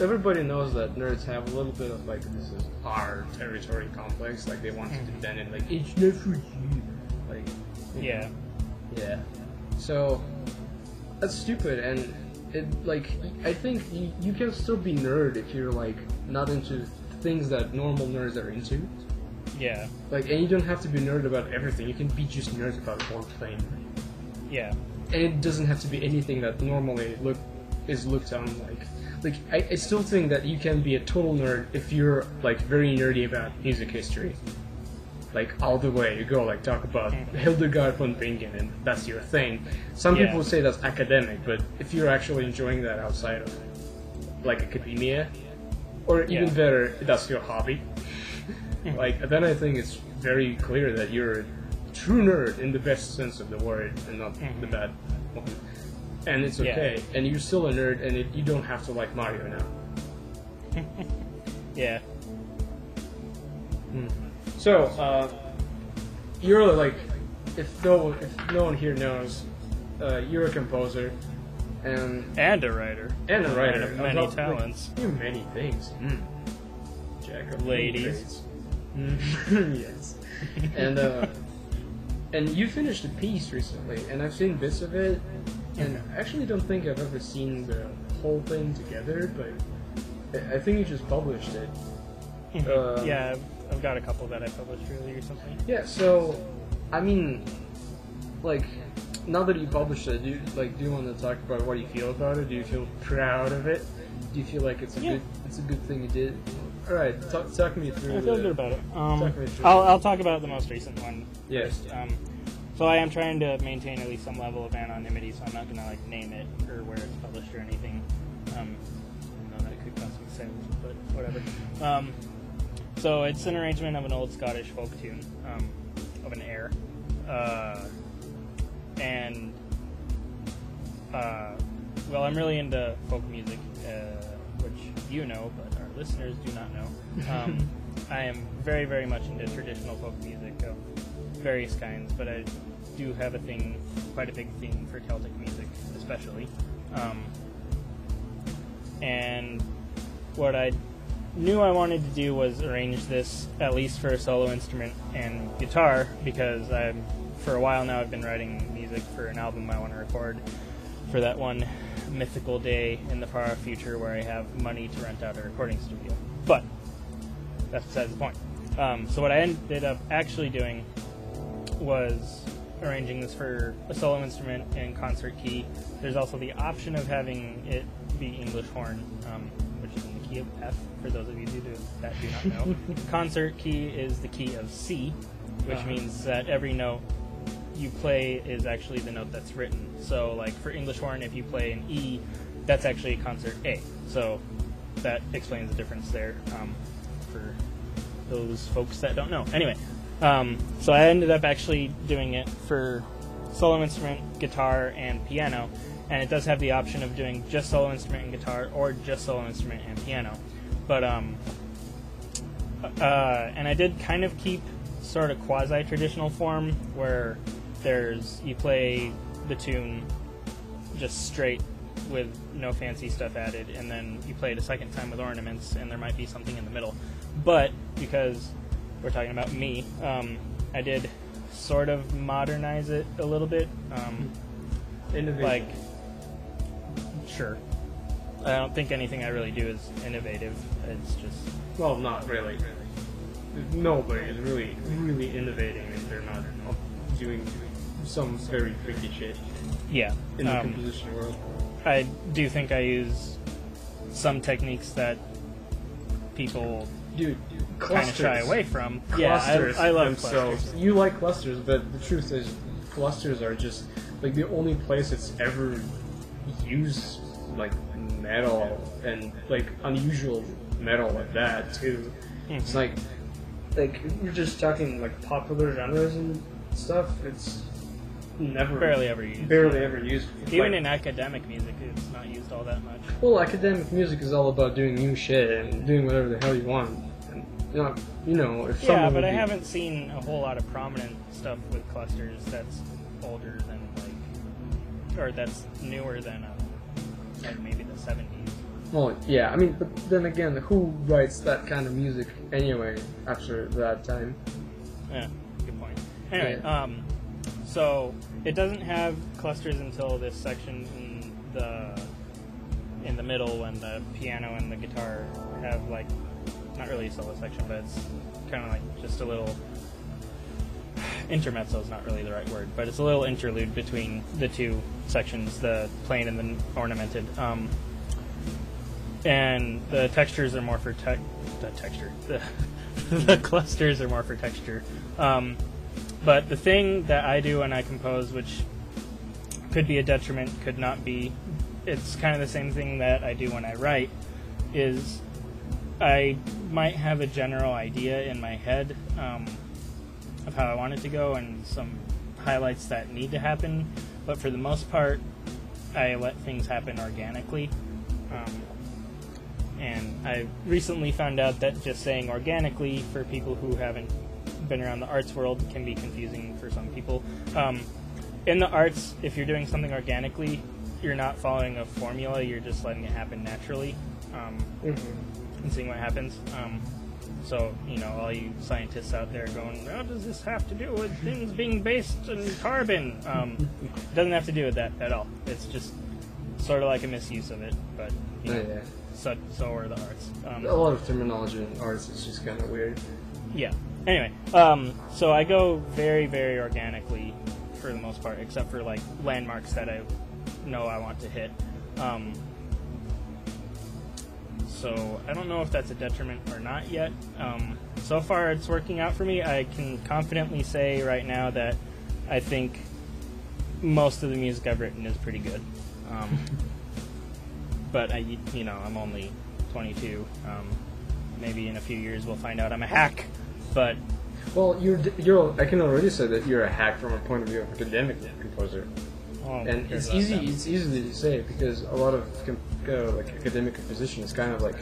everybody knows that nerds have a little bit of like this is our territory complex. Like they want to Mhm. defend it. Like it's not for you. Like yeah. Yeah. So that's stupid, and it like I think you, you can still be nerd if you're like not into things that normal nerds are into. Yeah, Like, and you don't have to be nerd about everything. You can be just nerd about one thing, yeah, and it doesn't have to be anything that normally look is looked on like. Like I, I still think that you can be a total nerd if you're like very nerdy about music history. Like all the way, you go like talk about Hildegard von Bingen, and that's your thing. Some Yeah. people say that's academic, but if you're actually enjoying that outside of like academia, or even Yeah. better, that's your hobby. like then I think it's very clear that you're a true nerd in the best sense of the word, and not the bad one. And it's Yeah. okay, and you're still a nerd, and it, you don't have to like Mario now. yeah. Hmm. So, uh, you're like, if no one, if no one here knows, uh, you're a composer, and And a writer. and a writer. And of many like, talents. you many things. Mm. Jack of Ladies. Mm, yes. and uh, and you finished a piece recently, and I've seen bits of it, and I actually don't think I've ever seen the whole thing together, but I- think you just published it. Uh, yeah, I've, got a couple that I published really something. Yeah, so I mean, like, now that you published it, do you like do you want to talk about what you feel about it? Do you feel proud of it? Do you feel like it's a Yeah. good it's a good thing you did? All right, talk, talk me through. I feel the- good about it. Um, Talk me through I'll. I'll talk about the most recent one Yes. first. Um, so I am trying to maintain at least some level of anonymity, so I'm not going to like name it or where it's published or anything. Um, even though that could cost me sales, but whatever. Um, so it's an arrangement of an old Scottish folk tune um, of an air, uh, and uh, well, I'm really into folk music, uh, which you know, but our listeners do not know. Um, I am very, very much into traditional folk music of various kinds, but I do have a thing, quite a big thing for Celtic music, especially. Um, and what I knew I wanted to do was arrange this at least for a solo instrument and guitar because I'm for a while now I've been writing music for an album I want to record for that one mythical day in the far future where I have money to rent out a recording studio. But that's besides the point. Um, so what I ended up actually doing was arranging this for a solo instrument and concert key. There's also the option of having it be English horn, um, of F. For those of you who do, that do not know, concert key is the key of C, which Uh-huh. means that every note you play is actually the note that's written. So, like for English horn, if you play an E, that's actually concert A. So that explains the difference there um, for those folks that don't know. Anyway, um, so I ended up actually doing it for solo instrument, guitar, and piano. And it does have the option of doing just solo instrument and guitar, or just solo instrument and piano. But um, uh, and I did kind of keep sort of quasi traditional form where there's you play the tune just straight with no fancy stuff added, and then you play it a second time with ornaments, and there might be something in the middle. But because we're talking about me, um, I did sort of modernize it a little bit. Um, Innovation. like, sure. I don't think anything I really do is innovative. It's just well, not really. Nobody is really, really innovating if they're not doing some very tricky shit yeah. in the um, composition world. I do think I use some techniques that people Dude, kind of shy away from. clusters yeah, I, I love themselves. clusters. You like clusters, but the truth is, clusters are just like the only place it's ever used like metal and like unusual metal like that too. It's Mhm. like like you're just talking like popular genres and stuff. It's never Barely ever used. barely ever used. Even Like, in academic music, it's not used all that much. well, academic music is all about doing new shit and doing whatever the hell you want. And, you know, you know if Yeah, but I be- haven't seen a whole lot of prominent stuff with clusters that's older than like, or that's newer than uh, like maybe the '70s. Well, yeah, I mean, but then again, who writes that kind of music anyway after that time? Yeah, good point. Anyway, um, so it doesn't have clusters until this section in the in the middle when the piano and the guitar have like not really a solo section, but it's kind of like just a little intermezzo is not really the right word, but it's a little interlude between the two sections, the plain and the ornamented. Um, and the textures are more for te- the texture. The, the clusters are more for texture. Um, but the thing that I do when I compose, which could be a detriment, could not be, it's kind of the same thing that I do when I write, is I might have a general idea in my head um, of how I want it to go and some highlights that need to happen, but for the most part, I let things happen organically. Um, and I recently found out that just saying organically for people who haven't been around the arts world can be confusing for some people. Um, in the arts, if you're doing something organically, you're not following a formula, you're just letting it happen naturally um, and seeing what happens. Um, so, you know, all you scientists out there going, what does this have to do with things being based in carbon? Um, doesn't have to do with that at all. It's just sort of like a misuse of it, but, you know, yeah. so, so are the arts. Um, A lot of terminology in arts is just kind of weird. yeah. Anyway, um, so I go very, very organically for the most part, except for like landmarks that I know I want to hit. Um, so I don't know if that's a detriment or not yet. Um, so far, it's working out for me. I can confidently say right now that I think most of the music I've written is pretty good. Um, but I, you know, I'm only 22. Um, maybe in a few years we'll find out I'm a hack. But Well, you're you're. I can already say that you're a hack from a point of view of academic composer, oh, and it's easy. yeah. It's easy to say because a lot of com- uh, like academic position is kind of like.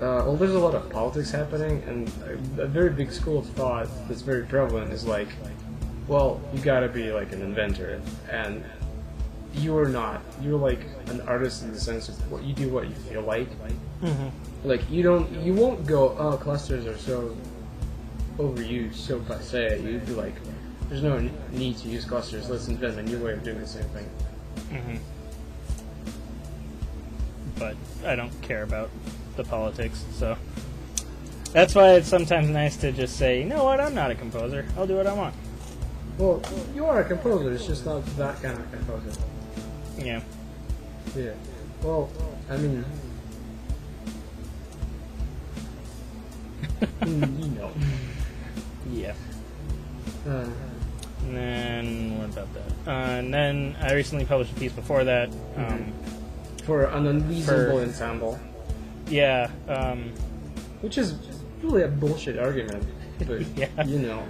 Uh, well, there's a lot of politics happening, and a, a very big school of thought that's very prevalent is like, well, you gotta be like an inventor, and you are not. You're like an artist in the sense of what you do, what you feel like. Mhm. Like you don't, you won't go, oh, clusters are so overused, so passe. You'd be like, there's no need to use clusters. Let's invent a new way of doing the same thing. hmm But I don't care about the politics, so that's why it's sometimes nice to just say, you know what, I'm not a composer. I'll do what I want. Well, you are a composer. It's just not that kind of composer. Yeah. Yeah. Well, I mean, mm, you know. Yeah. Uh, And then what about that? Uh, and then I recently published a piece before that. Um, for an unreasonable For- ensemble, yeah. Um, which is really a bullshit argument, but Yeah. you know.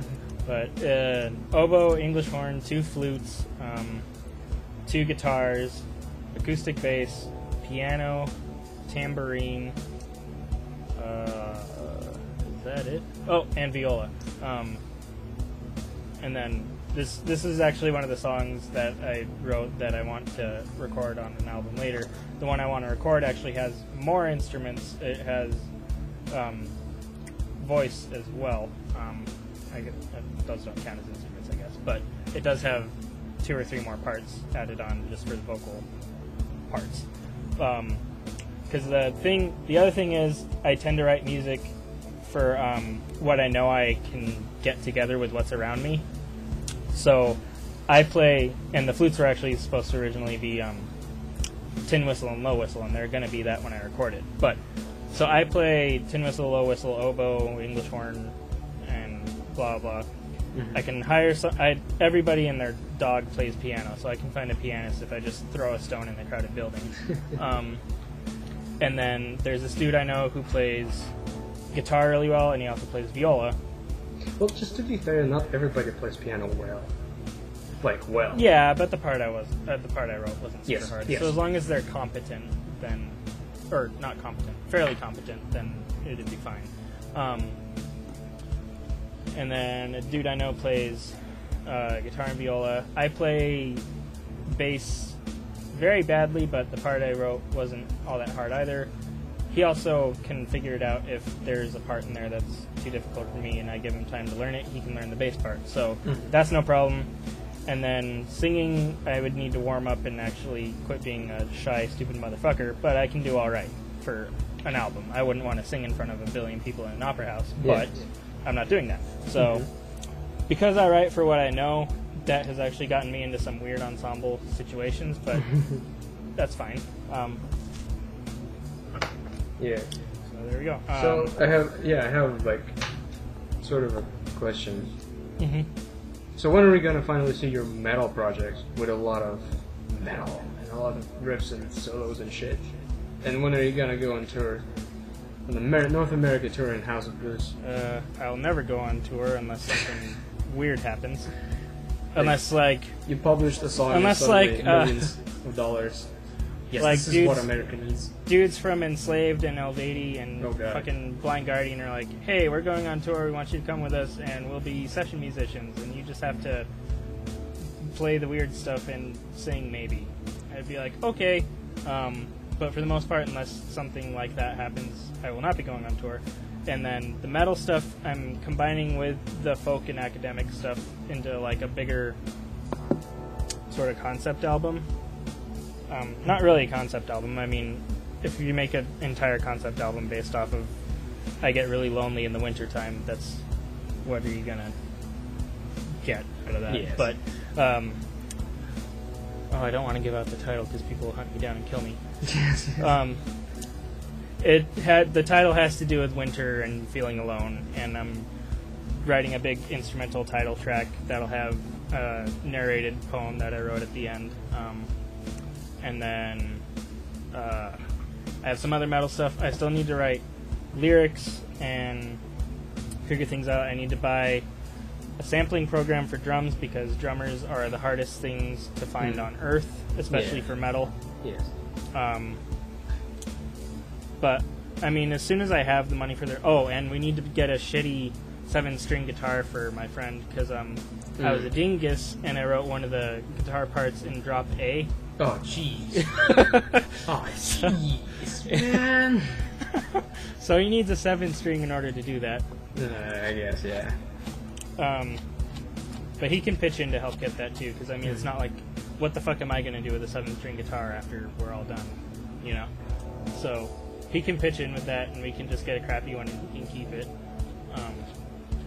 but uh, oboe, English horn, two flutes, um, two guitars, acoustic bass, piano, tambourine. Uh, is that it? Oh, and viola. Um, and then this this is actually one of the songs that I wrote that I want to record on an album later. The one I want to record actually has more instruments. It has um, voice as well. Um, I guess those don't count as instruments, I guess, but it does have two or three more parts added on just for the vocal parts. Because the thing, the other thing is, I tend to write music for um, what I know I can get together with what's around me. So I play, and the flutes were actually supposed to originally be um, tin whistle and low whistle, and they're going to be that when I record it. But so I play tin whistle, low whistle, oboe, English horn, and blah blah. I can hire some. I, everybody and their dog plays piano, so I can find a pianist if I just throw a stone in the crowded building. um, and then there's this dude I know who plays guitar really well, and he also plays viola. Well, just to be fair, not everybody plays piano well. Like well. Yeah, but the part I was, uh, the part I wrote wasn't super Yes, hard. yes. So as long as they're competent, then, or not competent, fairly competent, then it'd be fine. Um, and then a dude I know plays uh, guitar and viola. I play bass very badly, but the part I wrote wasn't all that hard either. He also can figure it out if there's a part in there that's too difficult for me and I give him time to learn it, he can learn the bass part. So Mhm. that's no problem. and then singing, I would need to warm up and actually quit being a shy, stupid motherfucker. But I can do all right for an album. I wouldn't want to sing in front of a billion people in an opera house, but Yeah. I'm not doing that. So, because I write for what I know, that has actually gotten me into some weird ensemble situations, but that's fine. Um, Yeah. so there we go. Um, So I have yeah I have like sort of a question. mhm. So when are we gonna finally see your metal project with a lot of metal and a lot of riffs and solos and shit? And when are you gonna go on tour? On the Mer- North America tour in House of Blues. Uh, I'll never go on tour unless something weird happens. Unless, like, You published a song Unless, like, uh, millions of dollars. Yes, like, this is what dudes- America needs. dudes from Enslaved and Eluveitie and Oh, fucking Blind Guardian are like, hey, we're going on tour, we want you to come with us, and we'll be session musicians, and you just have to play the weird stuff and sing, maybe. I'd be like, okay. Um, but for the most part, unless something like that happens, I will not be going on tour. And then the metal stuff, I'm combining with the folk and academic stuff into like a bigger sort of concept album. Um, not really a concept album. I mean, if you make an entire concept album based off of I get really lonely in the wintertime, that's what are you gonna get out of that? Yes. But um, oh, I don't want to give out the title because people will hunt me down and kill me. Um, it had the title has to do with winter and feeling alone, and I'm writing a big instrumental title track that'll have a narrated poem that I wrote at the end, um, and then uh, I have some other metal stuff. I still need to write lyrics and figure things out. I need to buy a sampling program for drums because drummers are the hardest things to find Mm. on earth, especially Yeah. for metal. yes. Um, but I mean, as soon as I have the money for their oh, and we need to get a shitty seven-string guitar for my friend because um, I was a Mm. dingus and I wrote one of the guitar parts in drop A. Oh jeez. oh jeez, man. so he needs a seven-string in order to do that. Uh, I guess yeah. Um, but he can pitch in to help get that too, because I mean, it's not like, what the fuck am I going to do with a seven string guitar after we're all done, you know? So he can pitch in with that, and we can just get a crappy one and he can keep it. Um,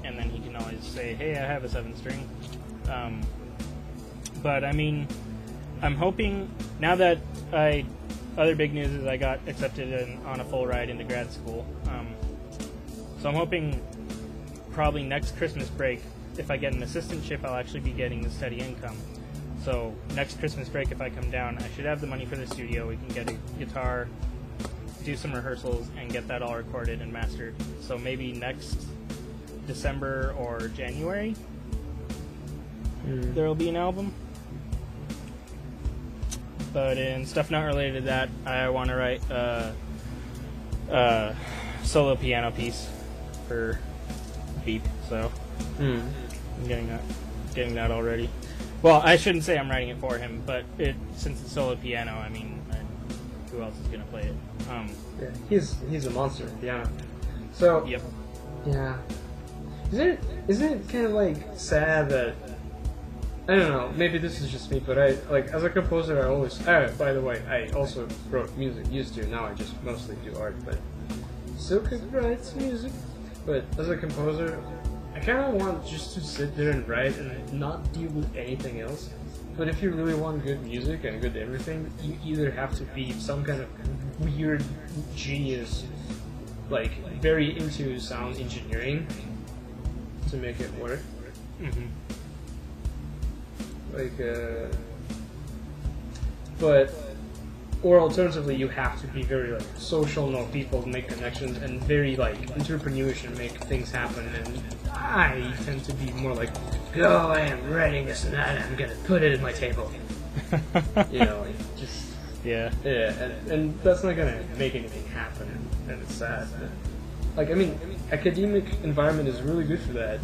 and then he can always say, hey, I have a seven string. Um, but I mean, I'm hoping now that I. Other big news is I got accepted in, on a full ride into grad school. Um, so I'm hoping probably next Christmas break, if I get an assistantship, I'll actually be getting the steady income. So next Christmas break, if I come down, I should have the money for the studio. We can get a guitar, do some rehearsals, and get that all recorded and mastered. So maybe next December or January, Mm. there will be an album. But in stuff not related to that, I want to write a, a solo piano piece for Beep. So Mm. I'm getting that, getting that already. Well, I shouldn't say I'm writing it for him, but it since it's solo piano, I mean, I, who else is gonna play it? Um, Yeah, he's he's a monster at piano. So yep. yeah, isn't it isn't it kind of like sad that I don't know. Maybe this is just me, but I like as a composer, I always. Oh, by the way, I also wrote music. Used to. Now I just mostly do art, but still could write music. But as a composer, I kind of want just to sit there and write and not deal with anything else. But if you really want good music and good everything, you either have to be some kind of weird genius, like very into sound engineering, to make it work. hmm like uh, but or alternatively you have to be very like social know people make connections and very like entrepreneurial make things happen. And i tend to be more like oh i am writing this and that and i'm gonna put it in my table. You know like just Yeah. yeah and, and that's not gonna make anything happen and it's sad but, like i mean academic environment is really good for that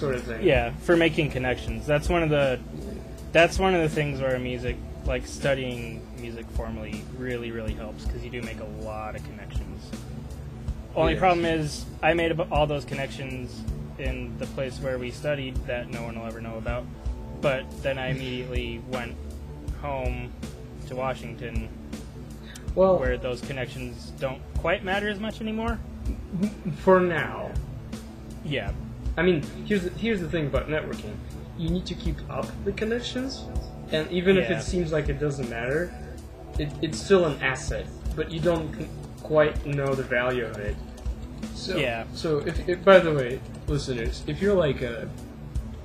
sort of thing Yeah, for making connections. That's one of the that's one of the things where music like studying music formally really really helps because you do make a lot of connections. Only Yes. problem is I made all those connections in the place where we studied that no one will ever know about. but then I immediately went home to Washington, Well, where those connections don't quite matter as much anymore. for now, Yeah, I mean, here's the, here's the thing about networking. You need to keep up the connections, and even if it seems like it doesn't matter, it, it's still an asset. But you don't quite know the value of it. So, Yeah. So, if, if by the way, listeners, if you're like uh,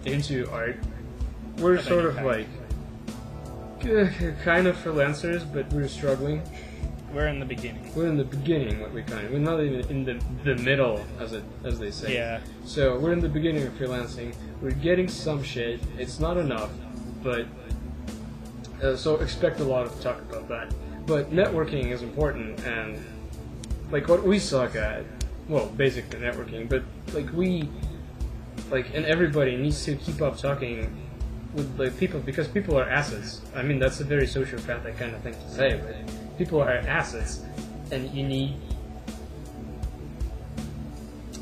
into art, we're sort of like kind of freelancers, but we're struggling. We're in the beginning. We're in the beginning, what we kind of. We're not even in the the middle, as it as they say. Yeah, So we're in the beginning of freelancing. We're getting some shit. It's not enough, but uh, so expect a lot of talk about that. But networking is important, and like what we suck at, well, basically networking. But like we, like, and everybody needs to keep up talking with like people because people are assets. I mean, that's a very sociopathic kind of thing to say, but people are assets, and you need.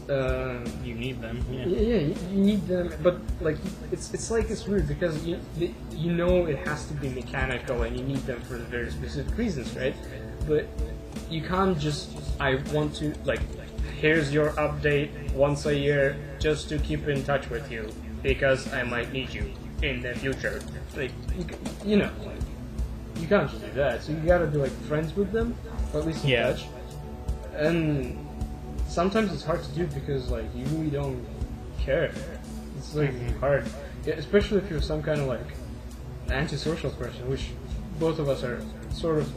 Uh, you need them. yeah, Yeah. yeah, you you need them, but like it's it's like it's weird because you you know it has to be mechanical and you need them for the very specific reasons, right? But you can't just I want to like here's your update once a year just to keep in touch with you because I might need you in the future. Like you, you know, like, you can't just do that. So you gotta be like friends with them, or at least in Yeah. touch. And sometimes it's hard to do because like you really don't care. It's like Mhm. hard, yeah, especially if you're some kind of like antisocial person, which both of us are sort of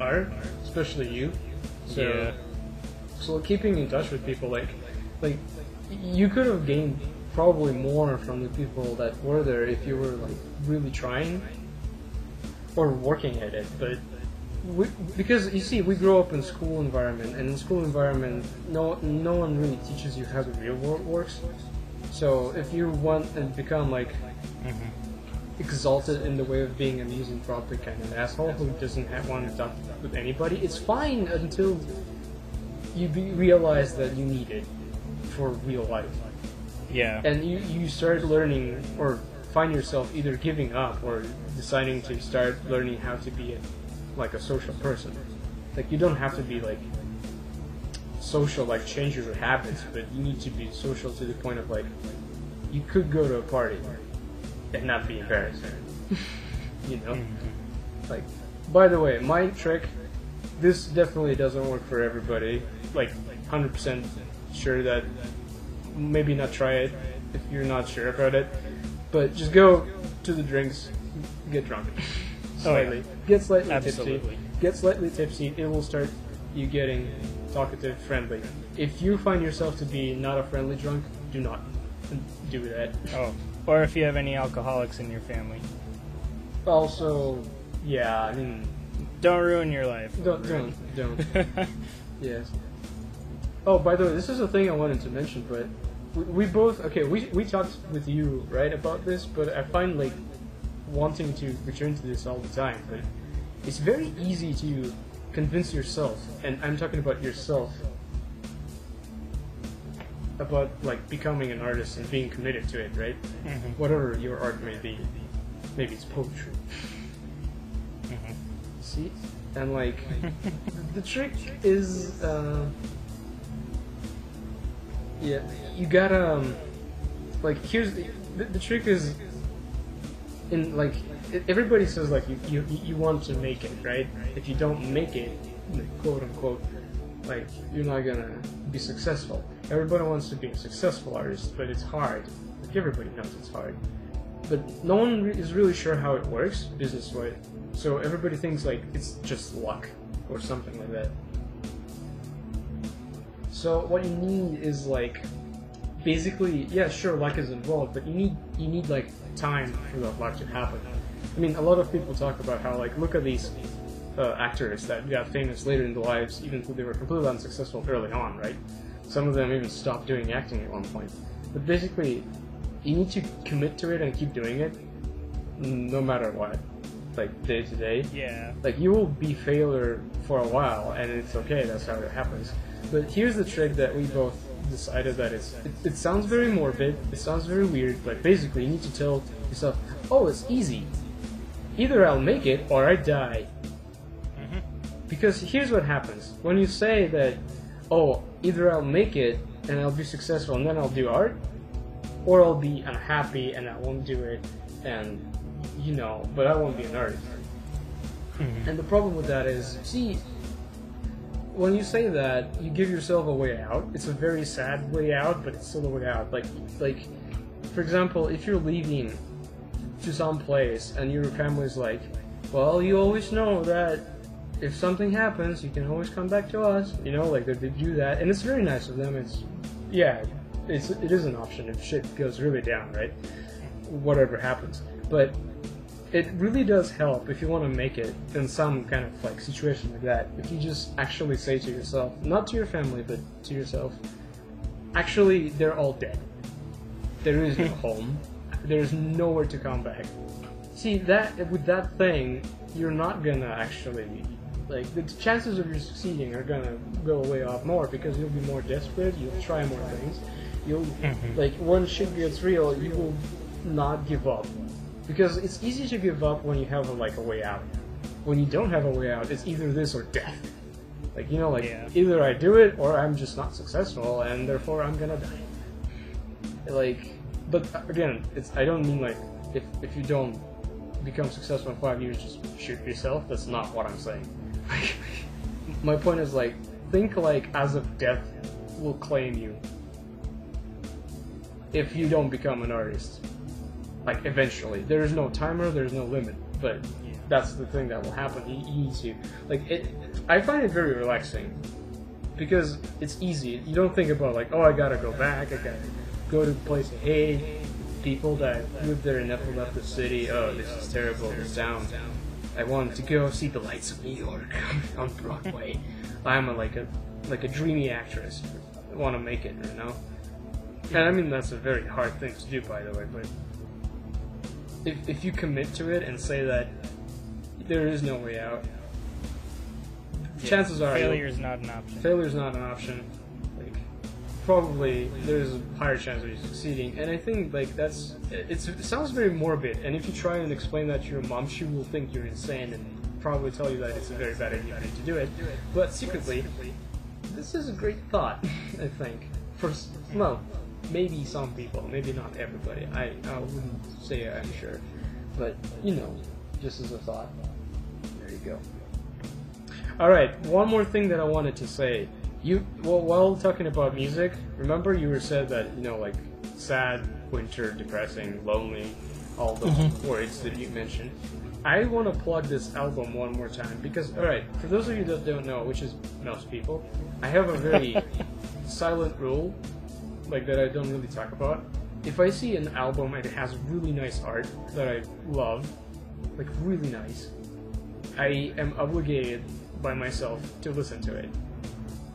are, especially you. So, Yeah. so keeping in touch with people, like, like you could have gained probably more from the people that were there if you were like really trying or working at it, but we, because you see, we grow up in school environment, and in school environment, no no one really teaches you how the real world works. So if you want and become like Mhm. exalted in the way of being a misanthropic kind of asshole who doesn't have, want to talk with anybody, it's fine until you be, realize that you need it for real life Yeah. and you, you start learning or find yourself either giving up or deciding to start learning how to be a, like a social person like you don't have to be like social like change your habits but you need to be social to the point of like you could go to a party and not be embarrassed you know Mhm. like by the way my trick this definitely doesn't work for everybody like 100% sure that maybe not try it if you're not sure about it but just go to the drinks get drunk. Oh, slightly. get slightly Absolutely. tipsy get slightly tipsy. It will start you getting talkative friendly. If you find yourself to be not a friendly drunk do not do that. Oh, or if you have any alcoholics in your family, also yeah i mean don't ruin your life. don't don't don't. Yes. Oh, by the way, this is a thing I wanted to mention, but we, both okay. We we talked with you right about this, but I find like wanting to return to this all the time. But it's very easy to convince yourself, and I'm talking about yourself, about like becoming an artist and being committed to it, right? Mhm. Whatever your art may be, maybe it's poetry. Mhm. See, and like the trick is, uh, yeah, you gotta um, like here's the, the, the trick is in like everybody says like you, you you want to make it right. If you don't make it, quote unquote, like you're not gonna be successful. Everybody wants to be a successful artist, but it's hard. Like everybody knows it's hard but no one re- is really sure how it works business wise. So everybody thinks like it's just luck or something like that. So what you need is like basically yeah sure luck is involved, but you need you need like time for that luck to happen. I mean a lot of people talk about how like look at these uh, actors that got famous later in their lives even though they were completely unsuccessful early on, right? Some of them even stopped doing acting at one point. But basically, you need to commit to it and keep doing it, no matter what, like day to day. Yeah. Like you will be failure for a while, and it's okay. That's how it happens. But here's the trick that we both decided that it's it, it sounds very morbid, it sounds very weird, but basically you need to tell yourself, oh, it's easy. Either I'll make it or I die. Mhm. Because here's what happens when you say that, oh, either I'll make it and I'll be successful and then I'll do art, or I'll be unhappy and I won't do it, and you know, but I won't be an artist. Mhm. And the problem with that is, see, when you say that, you give yourself a way out. It's a very sad way out, but it's still a way out. Like, like, for example, if you're leaving to some place and your family's like, well, you always know that if something happens, you can always come back to us. You know, like they, do that, and it's very nice of them. It's, yeah, it's it is an option if shit goes really down, right? Whatever happens, but it really does help if you want to make it in some kind of like situation like that. If you just actually say to yourself, not to your family, but to yourself, actually, they're all dead. There is no home. There is nowhere to come back. See that with that thing, you're not gonna actually like the chances of you succeeding are gonna go way off more because you'll be more desperate. You'll try more things. You'll Mhm. like when shit gets real, you will not give up because it's easy to give up when you have a, like a way out. When you don't have a way out, it's either this or death. Like you know, like Yeah. either I do it or I'm just not successful, and therefore I'm gonna die. Like, but again, it's I don't mean like if if you don't become successful in five years, just shoot yourself. That's not what I'm saying. My point is like think like as if death will claim you if you don't become an artist. Like eventually, there is no timer, there is no limit, but Yeah. that's the thing that will happen. You, you need to like it. I find it very relaxing because it's easy. You don't think about like, oh, I gotta go back. I gotta go to the place hate. People that live there and never left the city. Oh, this is terrible. This town. I wanted to go see the lights of New York on Broadway. I'm a, like a like a dreamy actress. I want to make it, you know. And I mean that's a very hard thing to do, by the way. But if if you commit to it and say that there is no way out, chances are failure is not an option. Failure is not an option. Like, probably there's a higher chance of you succeeding, and I think like that's it's, it sounds very morbid. And if you try and explain that to your mom, she will think you're insane and probably tell you that it's a very bad idea to do it. But secretly, this is a great thought. I think for well, maybe some people, maybe not everybody. I I wouldn't say I'm sure, but you know, just as a thought. There you go. All right, one more thing that I wanted to say. You well, while talking about music, remember you were said that you know like sad, winter, depressing, lonely, all those mm-hmm. words that you mentioned. I want to plug this album one more time because all right, for those of you that don't know, which is most people, I have a very silent rule, like that I don't really talk about. If I see an album and it has really nice art that I love, like really nice, I am obligated by myself to listen to it.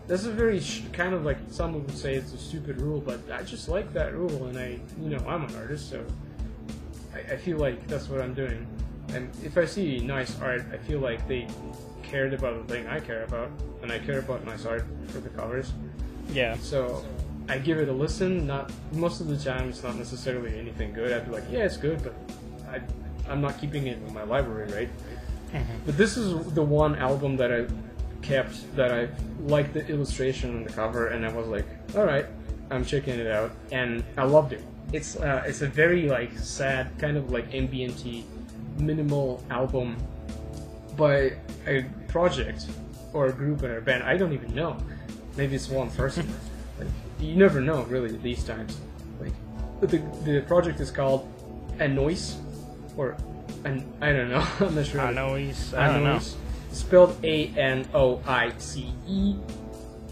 That's a very sh- kind of like some would say it's a stupid rule, but I just like that rule, and I, you know, I'm an artist, so I, I feel like that's what I'm doing. And if I see nice art, I feel like they cared about the thing I care about, and I care about nice art for the covers. Yeah. So I give it a listen. Not most of the time, it's not necessarily anything good. I'd be like, yeah, it's good, but I, I'm not keeping it in my library, right? But this is the one album that I kept that I liked the illustration on the cover, and I was like, all right, I'm checking it out, and I loved it. It's uh, it's a very like sad, kind of like ambient minimal album by a project or a group or a band. I don't even know. Maybe it's one person. you never know really these times. Like the the project is called Anois or an I don't know. I'm not sure. He's. I don't know. Spelled A N O I C E,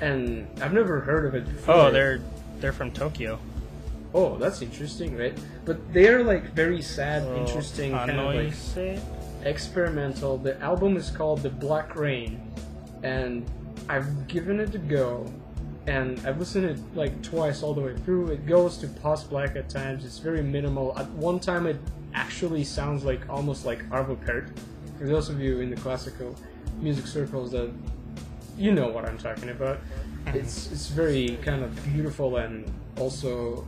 and I've never heard of it before. Oh, they're they're from Tokyo. Oh, that's interesting, right? But they are like very sad, So, interesting, kind of like eh? experimental. The album is called The Black Rain, and I've given it a go, and I've listened to it like twice all the way through. It goes to post black at times. It's very minimal. At one time, it actually sounds like almost like Arvo Pärt. For those of you in the classical music circles that you know what I'm talking about. It's it's very kind of beautiful and also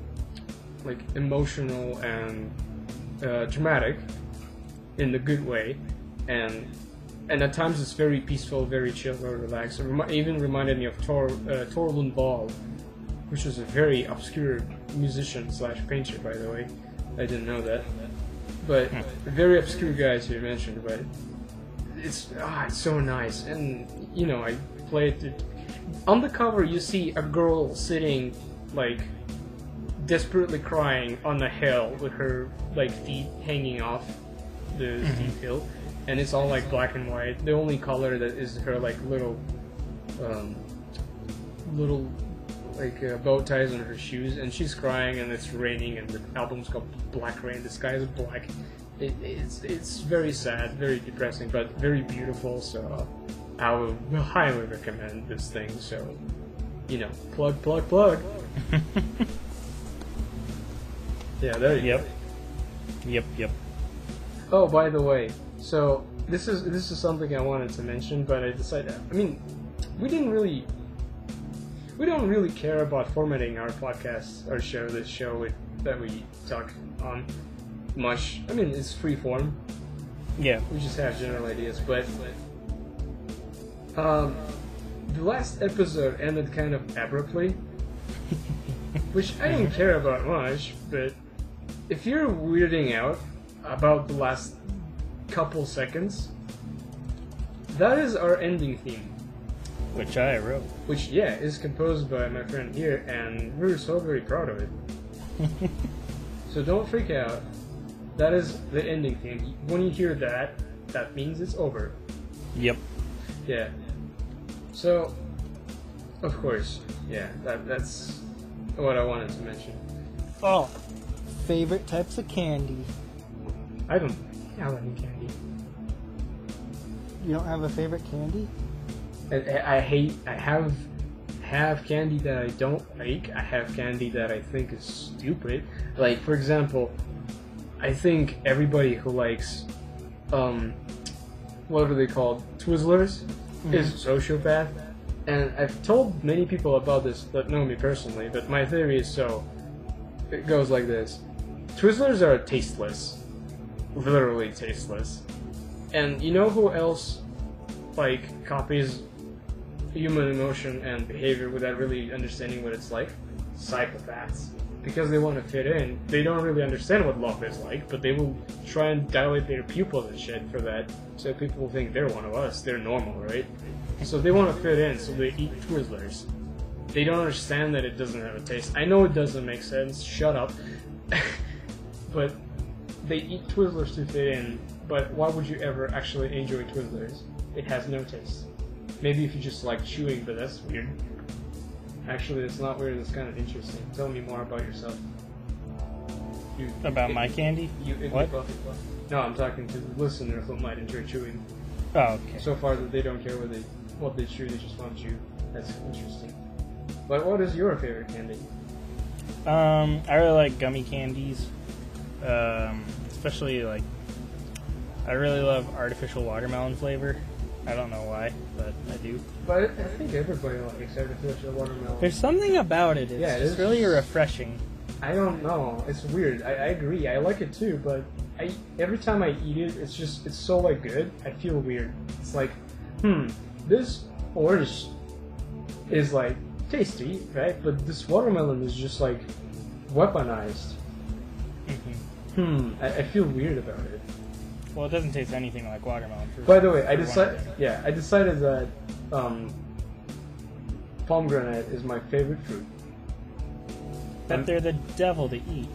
like emotional and uh, dramatic in the good way, and and at times it's very peaceful, very chill, very relaxed. It even reminded me of Tor uh, Tor Lundvall, which was a very obscure musician slash painter, by the way. I didn't know that, but a very obscure guy you mentioned. but it's ah, it's so nice, and you know I played it. On the cover, you see a girl sitting like desperately crying on a hill with her like feet hanging off the steep hill, and it's all like black and white. The only color that is her like little, um, little like uh, bow ties on her shoes, and she's crying, and it's raining, and the album's called Black Rain. The sky is black. It, it's it's very sad, very depressing, but very beautiful. So I would highly recommend this thing. So you know, plug, plug, plug. yeah, there you Yep. go. Yep, yep. Oh, by the way, so this is this is something I wanted to mention, but I decided. I mean, we didn't really, we don't really care about formatting our podcast, our show, this show with, that we talk on much. I mean, it's free form. Yeah. We just have general ideas, but um, the last episode ended kind of abruptly, which I didn't care about much. But if you're weirding out about the last couple seconds, that is our ending theme, Which I wrote. which yeah is composed by my friend here, and we're so very proud of it. so don't freak out. That is the ending theme. When you hear that, that means it's over. Yep. Yeah. So, of course, yeah, that, that's what I wanted to mention. Oh. Favorite types of candy. I don't have any candy. You don't have a favorite candy? I, I, hate. I have have candy that I don't like. I have candy that I think is stupid. Like for example, I think everybody who likes, um, what are they called? Twizzlers is a sociopath. And I've told many people about this that know me personally, but my theory is so. It goes like this: Twizzlers are tasteless, literally tasteless. And you know who else, like, copies human emotion and behavior without really understanding what it's like? Psychopaths. Because they want to fit in, they don't really understand what love is like, but they will try and dilate their pupils and shit for that, so people will think they're one of us, they're normal, right? So they want to fit in, so they eat Twizzlers. They don't understand that it doesn't have a taste. I know it doesn't make sense, shut up. but they eat Twizzlers to fit in, but why would you ever actually enjoy Twizzlers? It has no taste. Maybe if you just like chewing, but that's weird. Actually, it's not weird. It's kind of interesting. Tell me more about yourself. You, About my candy? You, What? No, I'm talking to the listener who might enjoy chewing. Oh, okay. So far, that they don't care what they what they chew. They just want to chew. That's interesting. But what is your favorite candy? Um, I really like gummy candies. Um, especially like, I really love artificial watermelon flavor. I don't know why, but I do. But I think everybody likes artificial watermelon. There's something about it. It's Yeah, it just is. really refreshing. I don't know. It's weird. I, I agree. I like it too, but I every time I eat it, it's just it's so like good. I feel weird. It's like, hmm, this orange is like tasty, right? But this watermelon is just like weaponized. hmm Hmm. I, I feel weird about it. Well, it doesn't taste anything like watermelon. For, By the way, I decided. Yeah, I decided that um, pomegranate is my favorite fruit. But they're the devil to eat.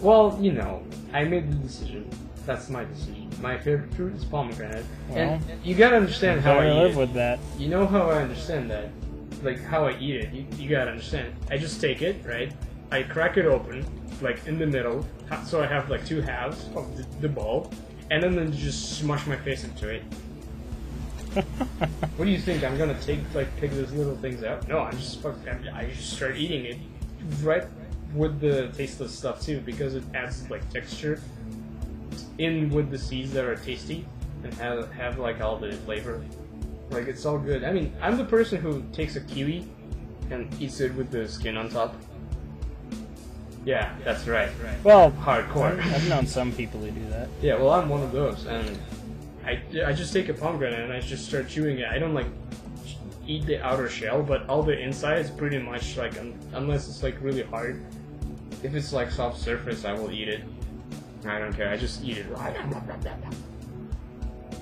Well, you know, I made the decision. That's my decision. My favorite fruit is pomegranate, and you gotta understand how I live it. with that. You know how I understand that, like how I eat it. You, you gotta understand. I just take it, right? I crack it open, like in the middle, so I have like two halves of the, the bowl, and then, then just smush my face into it. What do you think? I'm gonna take like pick those little things out? No, I'm just fuck. I'm- I just start eating it, right with the tasteless stuff too, because it adds like texture in with the seeds that are tasty and have have like all the flavor Like it's all good. I mean, I'm the person who takes a kiwi and eats it with the skin on top. Yeah, that's right. Right. Well, Hardcore. I've known some people who do that. Yeah, well, I'm one of those, and I, I just take a pomegranate and I just start chewing it. I don't like eat the outer shell, but all the inside is pretty much like un- unless it's like really hard. If it's like soft surface, I will eat it. I don't care. I just eat it.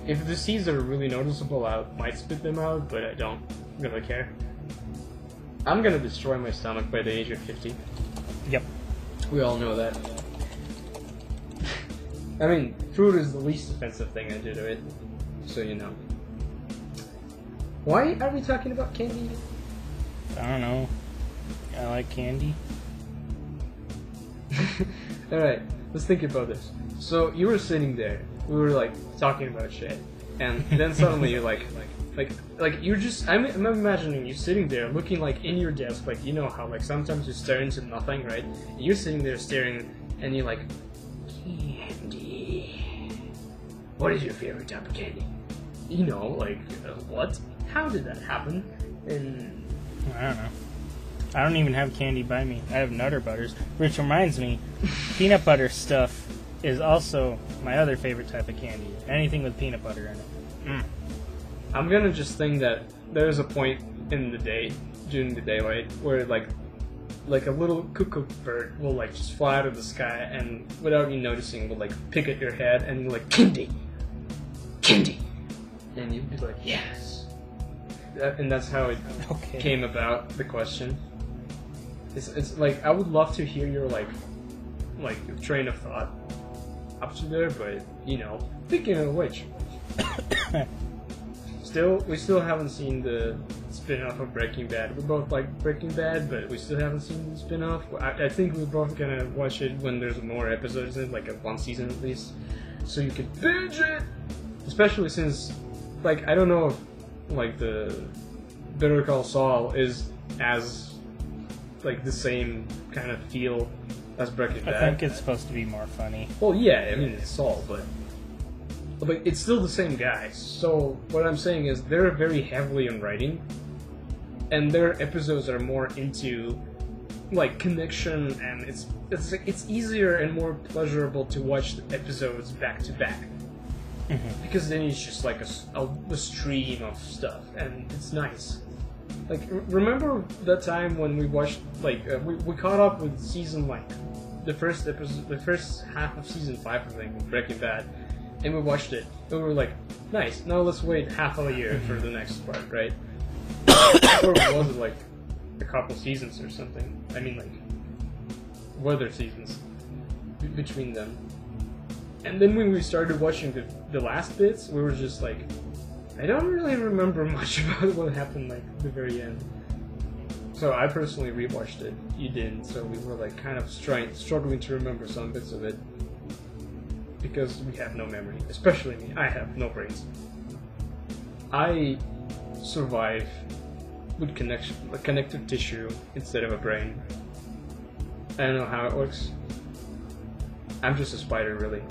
If the seeds are really noticeable, I might spit them out, but I don't really care. I'm gonna destroy my stomach by the age of 50. Yep. We all know that. I mean, food is the least offensive thing I do to it, so you know. Why are we talking about candy? I don't know. I like candy. Alright, let's think about this. So you were sitting there, we were like talking about shit, and then suddenly you're like, like, like, like you're just. I'm, I'm imagining you sitting there, looking like in your desk, like you know how like sometimes you stare into nothing, right? And you're sitting there staring, and you're like, candy. What is your favorite type of candy? You know, like uh, what? How did that happen? And I don't know. I don't even have candy by me. I have Nutter Butters, which reminds me, peanut butter stuff is also my other favorite type of candy. Anything with peanut butter in it. Mm. I'm gonna just think that there's a point in the day, during the daylight, where like, like a little cuckoo bird will like just fly out of the sky and without you noticing will like pick at your head and like candy, candy, and you'd be like yes, That- and that's how it Okay. came about. The question. It's it's like I would love to hear your like, like train of thought up to there, but you know, thinking of which. Still, we still haven't seen the spin-off of Breaking Bad. We both like Breaking Bad, but we still haven't seen the spin-off. I, I think we're both gonna watch it when there's more episodes in it, like a one season at least, so you can binge it. Especially since, like, I don't know if like the Better Call Saul is as like the same kind of feel as Breaking I think it's supposed to be more funny. Well, yeah, I mean it's Saul, but but it's still the same guy. So what I'm saying is they're very heavily in writing, and their episodes are more into like connection, and it's it's it's easier and more pleasurable to watch the episodes back to back because then it's just like a a stream of stuff, and it's nice. Like remember that time when we watched like uh, we, we caught up with season like the first episode, the first half of season five, I think, of Breaking Bad, and we watched it, and we were like, nice. Now let's wait half of a year for the next part, right? or was it like a couple seasons or something? I mean, like weather seasons b- between them. And then when we started watching the, the last bits, we were just like, I don't really remember much about what happened like the very end. So I personally rewatched it. You didn't, so we were like kind of stri- struggling to remember some bits of it because we have no memory. Especially me, I have no brains. I survive with connection, a connective tissue instead of a brain. I don't know how it works. I'm just a spider, really.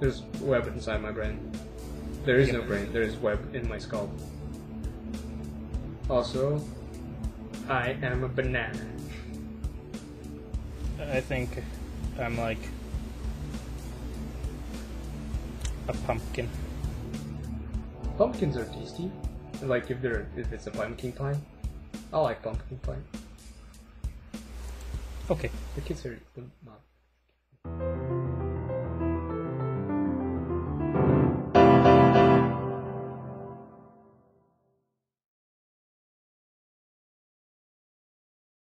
There's web inside my brain. There is no brain. There is web in my skull. Also, I am a banana. I think I'm like a pumpkin. Pumpkins are tasty. Like if they're if it's a pumpkin pie, I like pumpkin pie. Okay. The kids are the mom.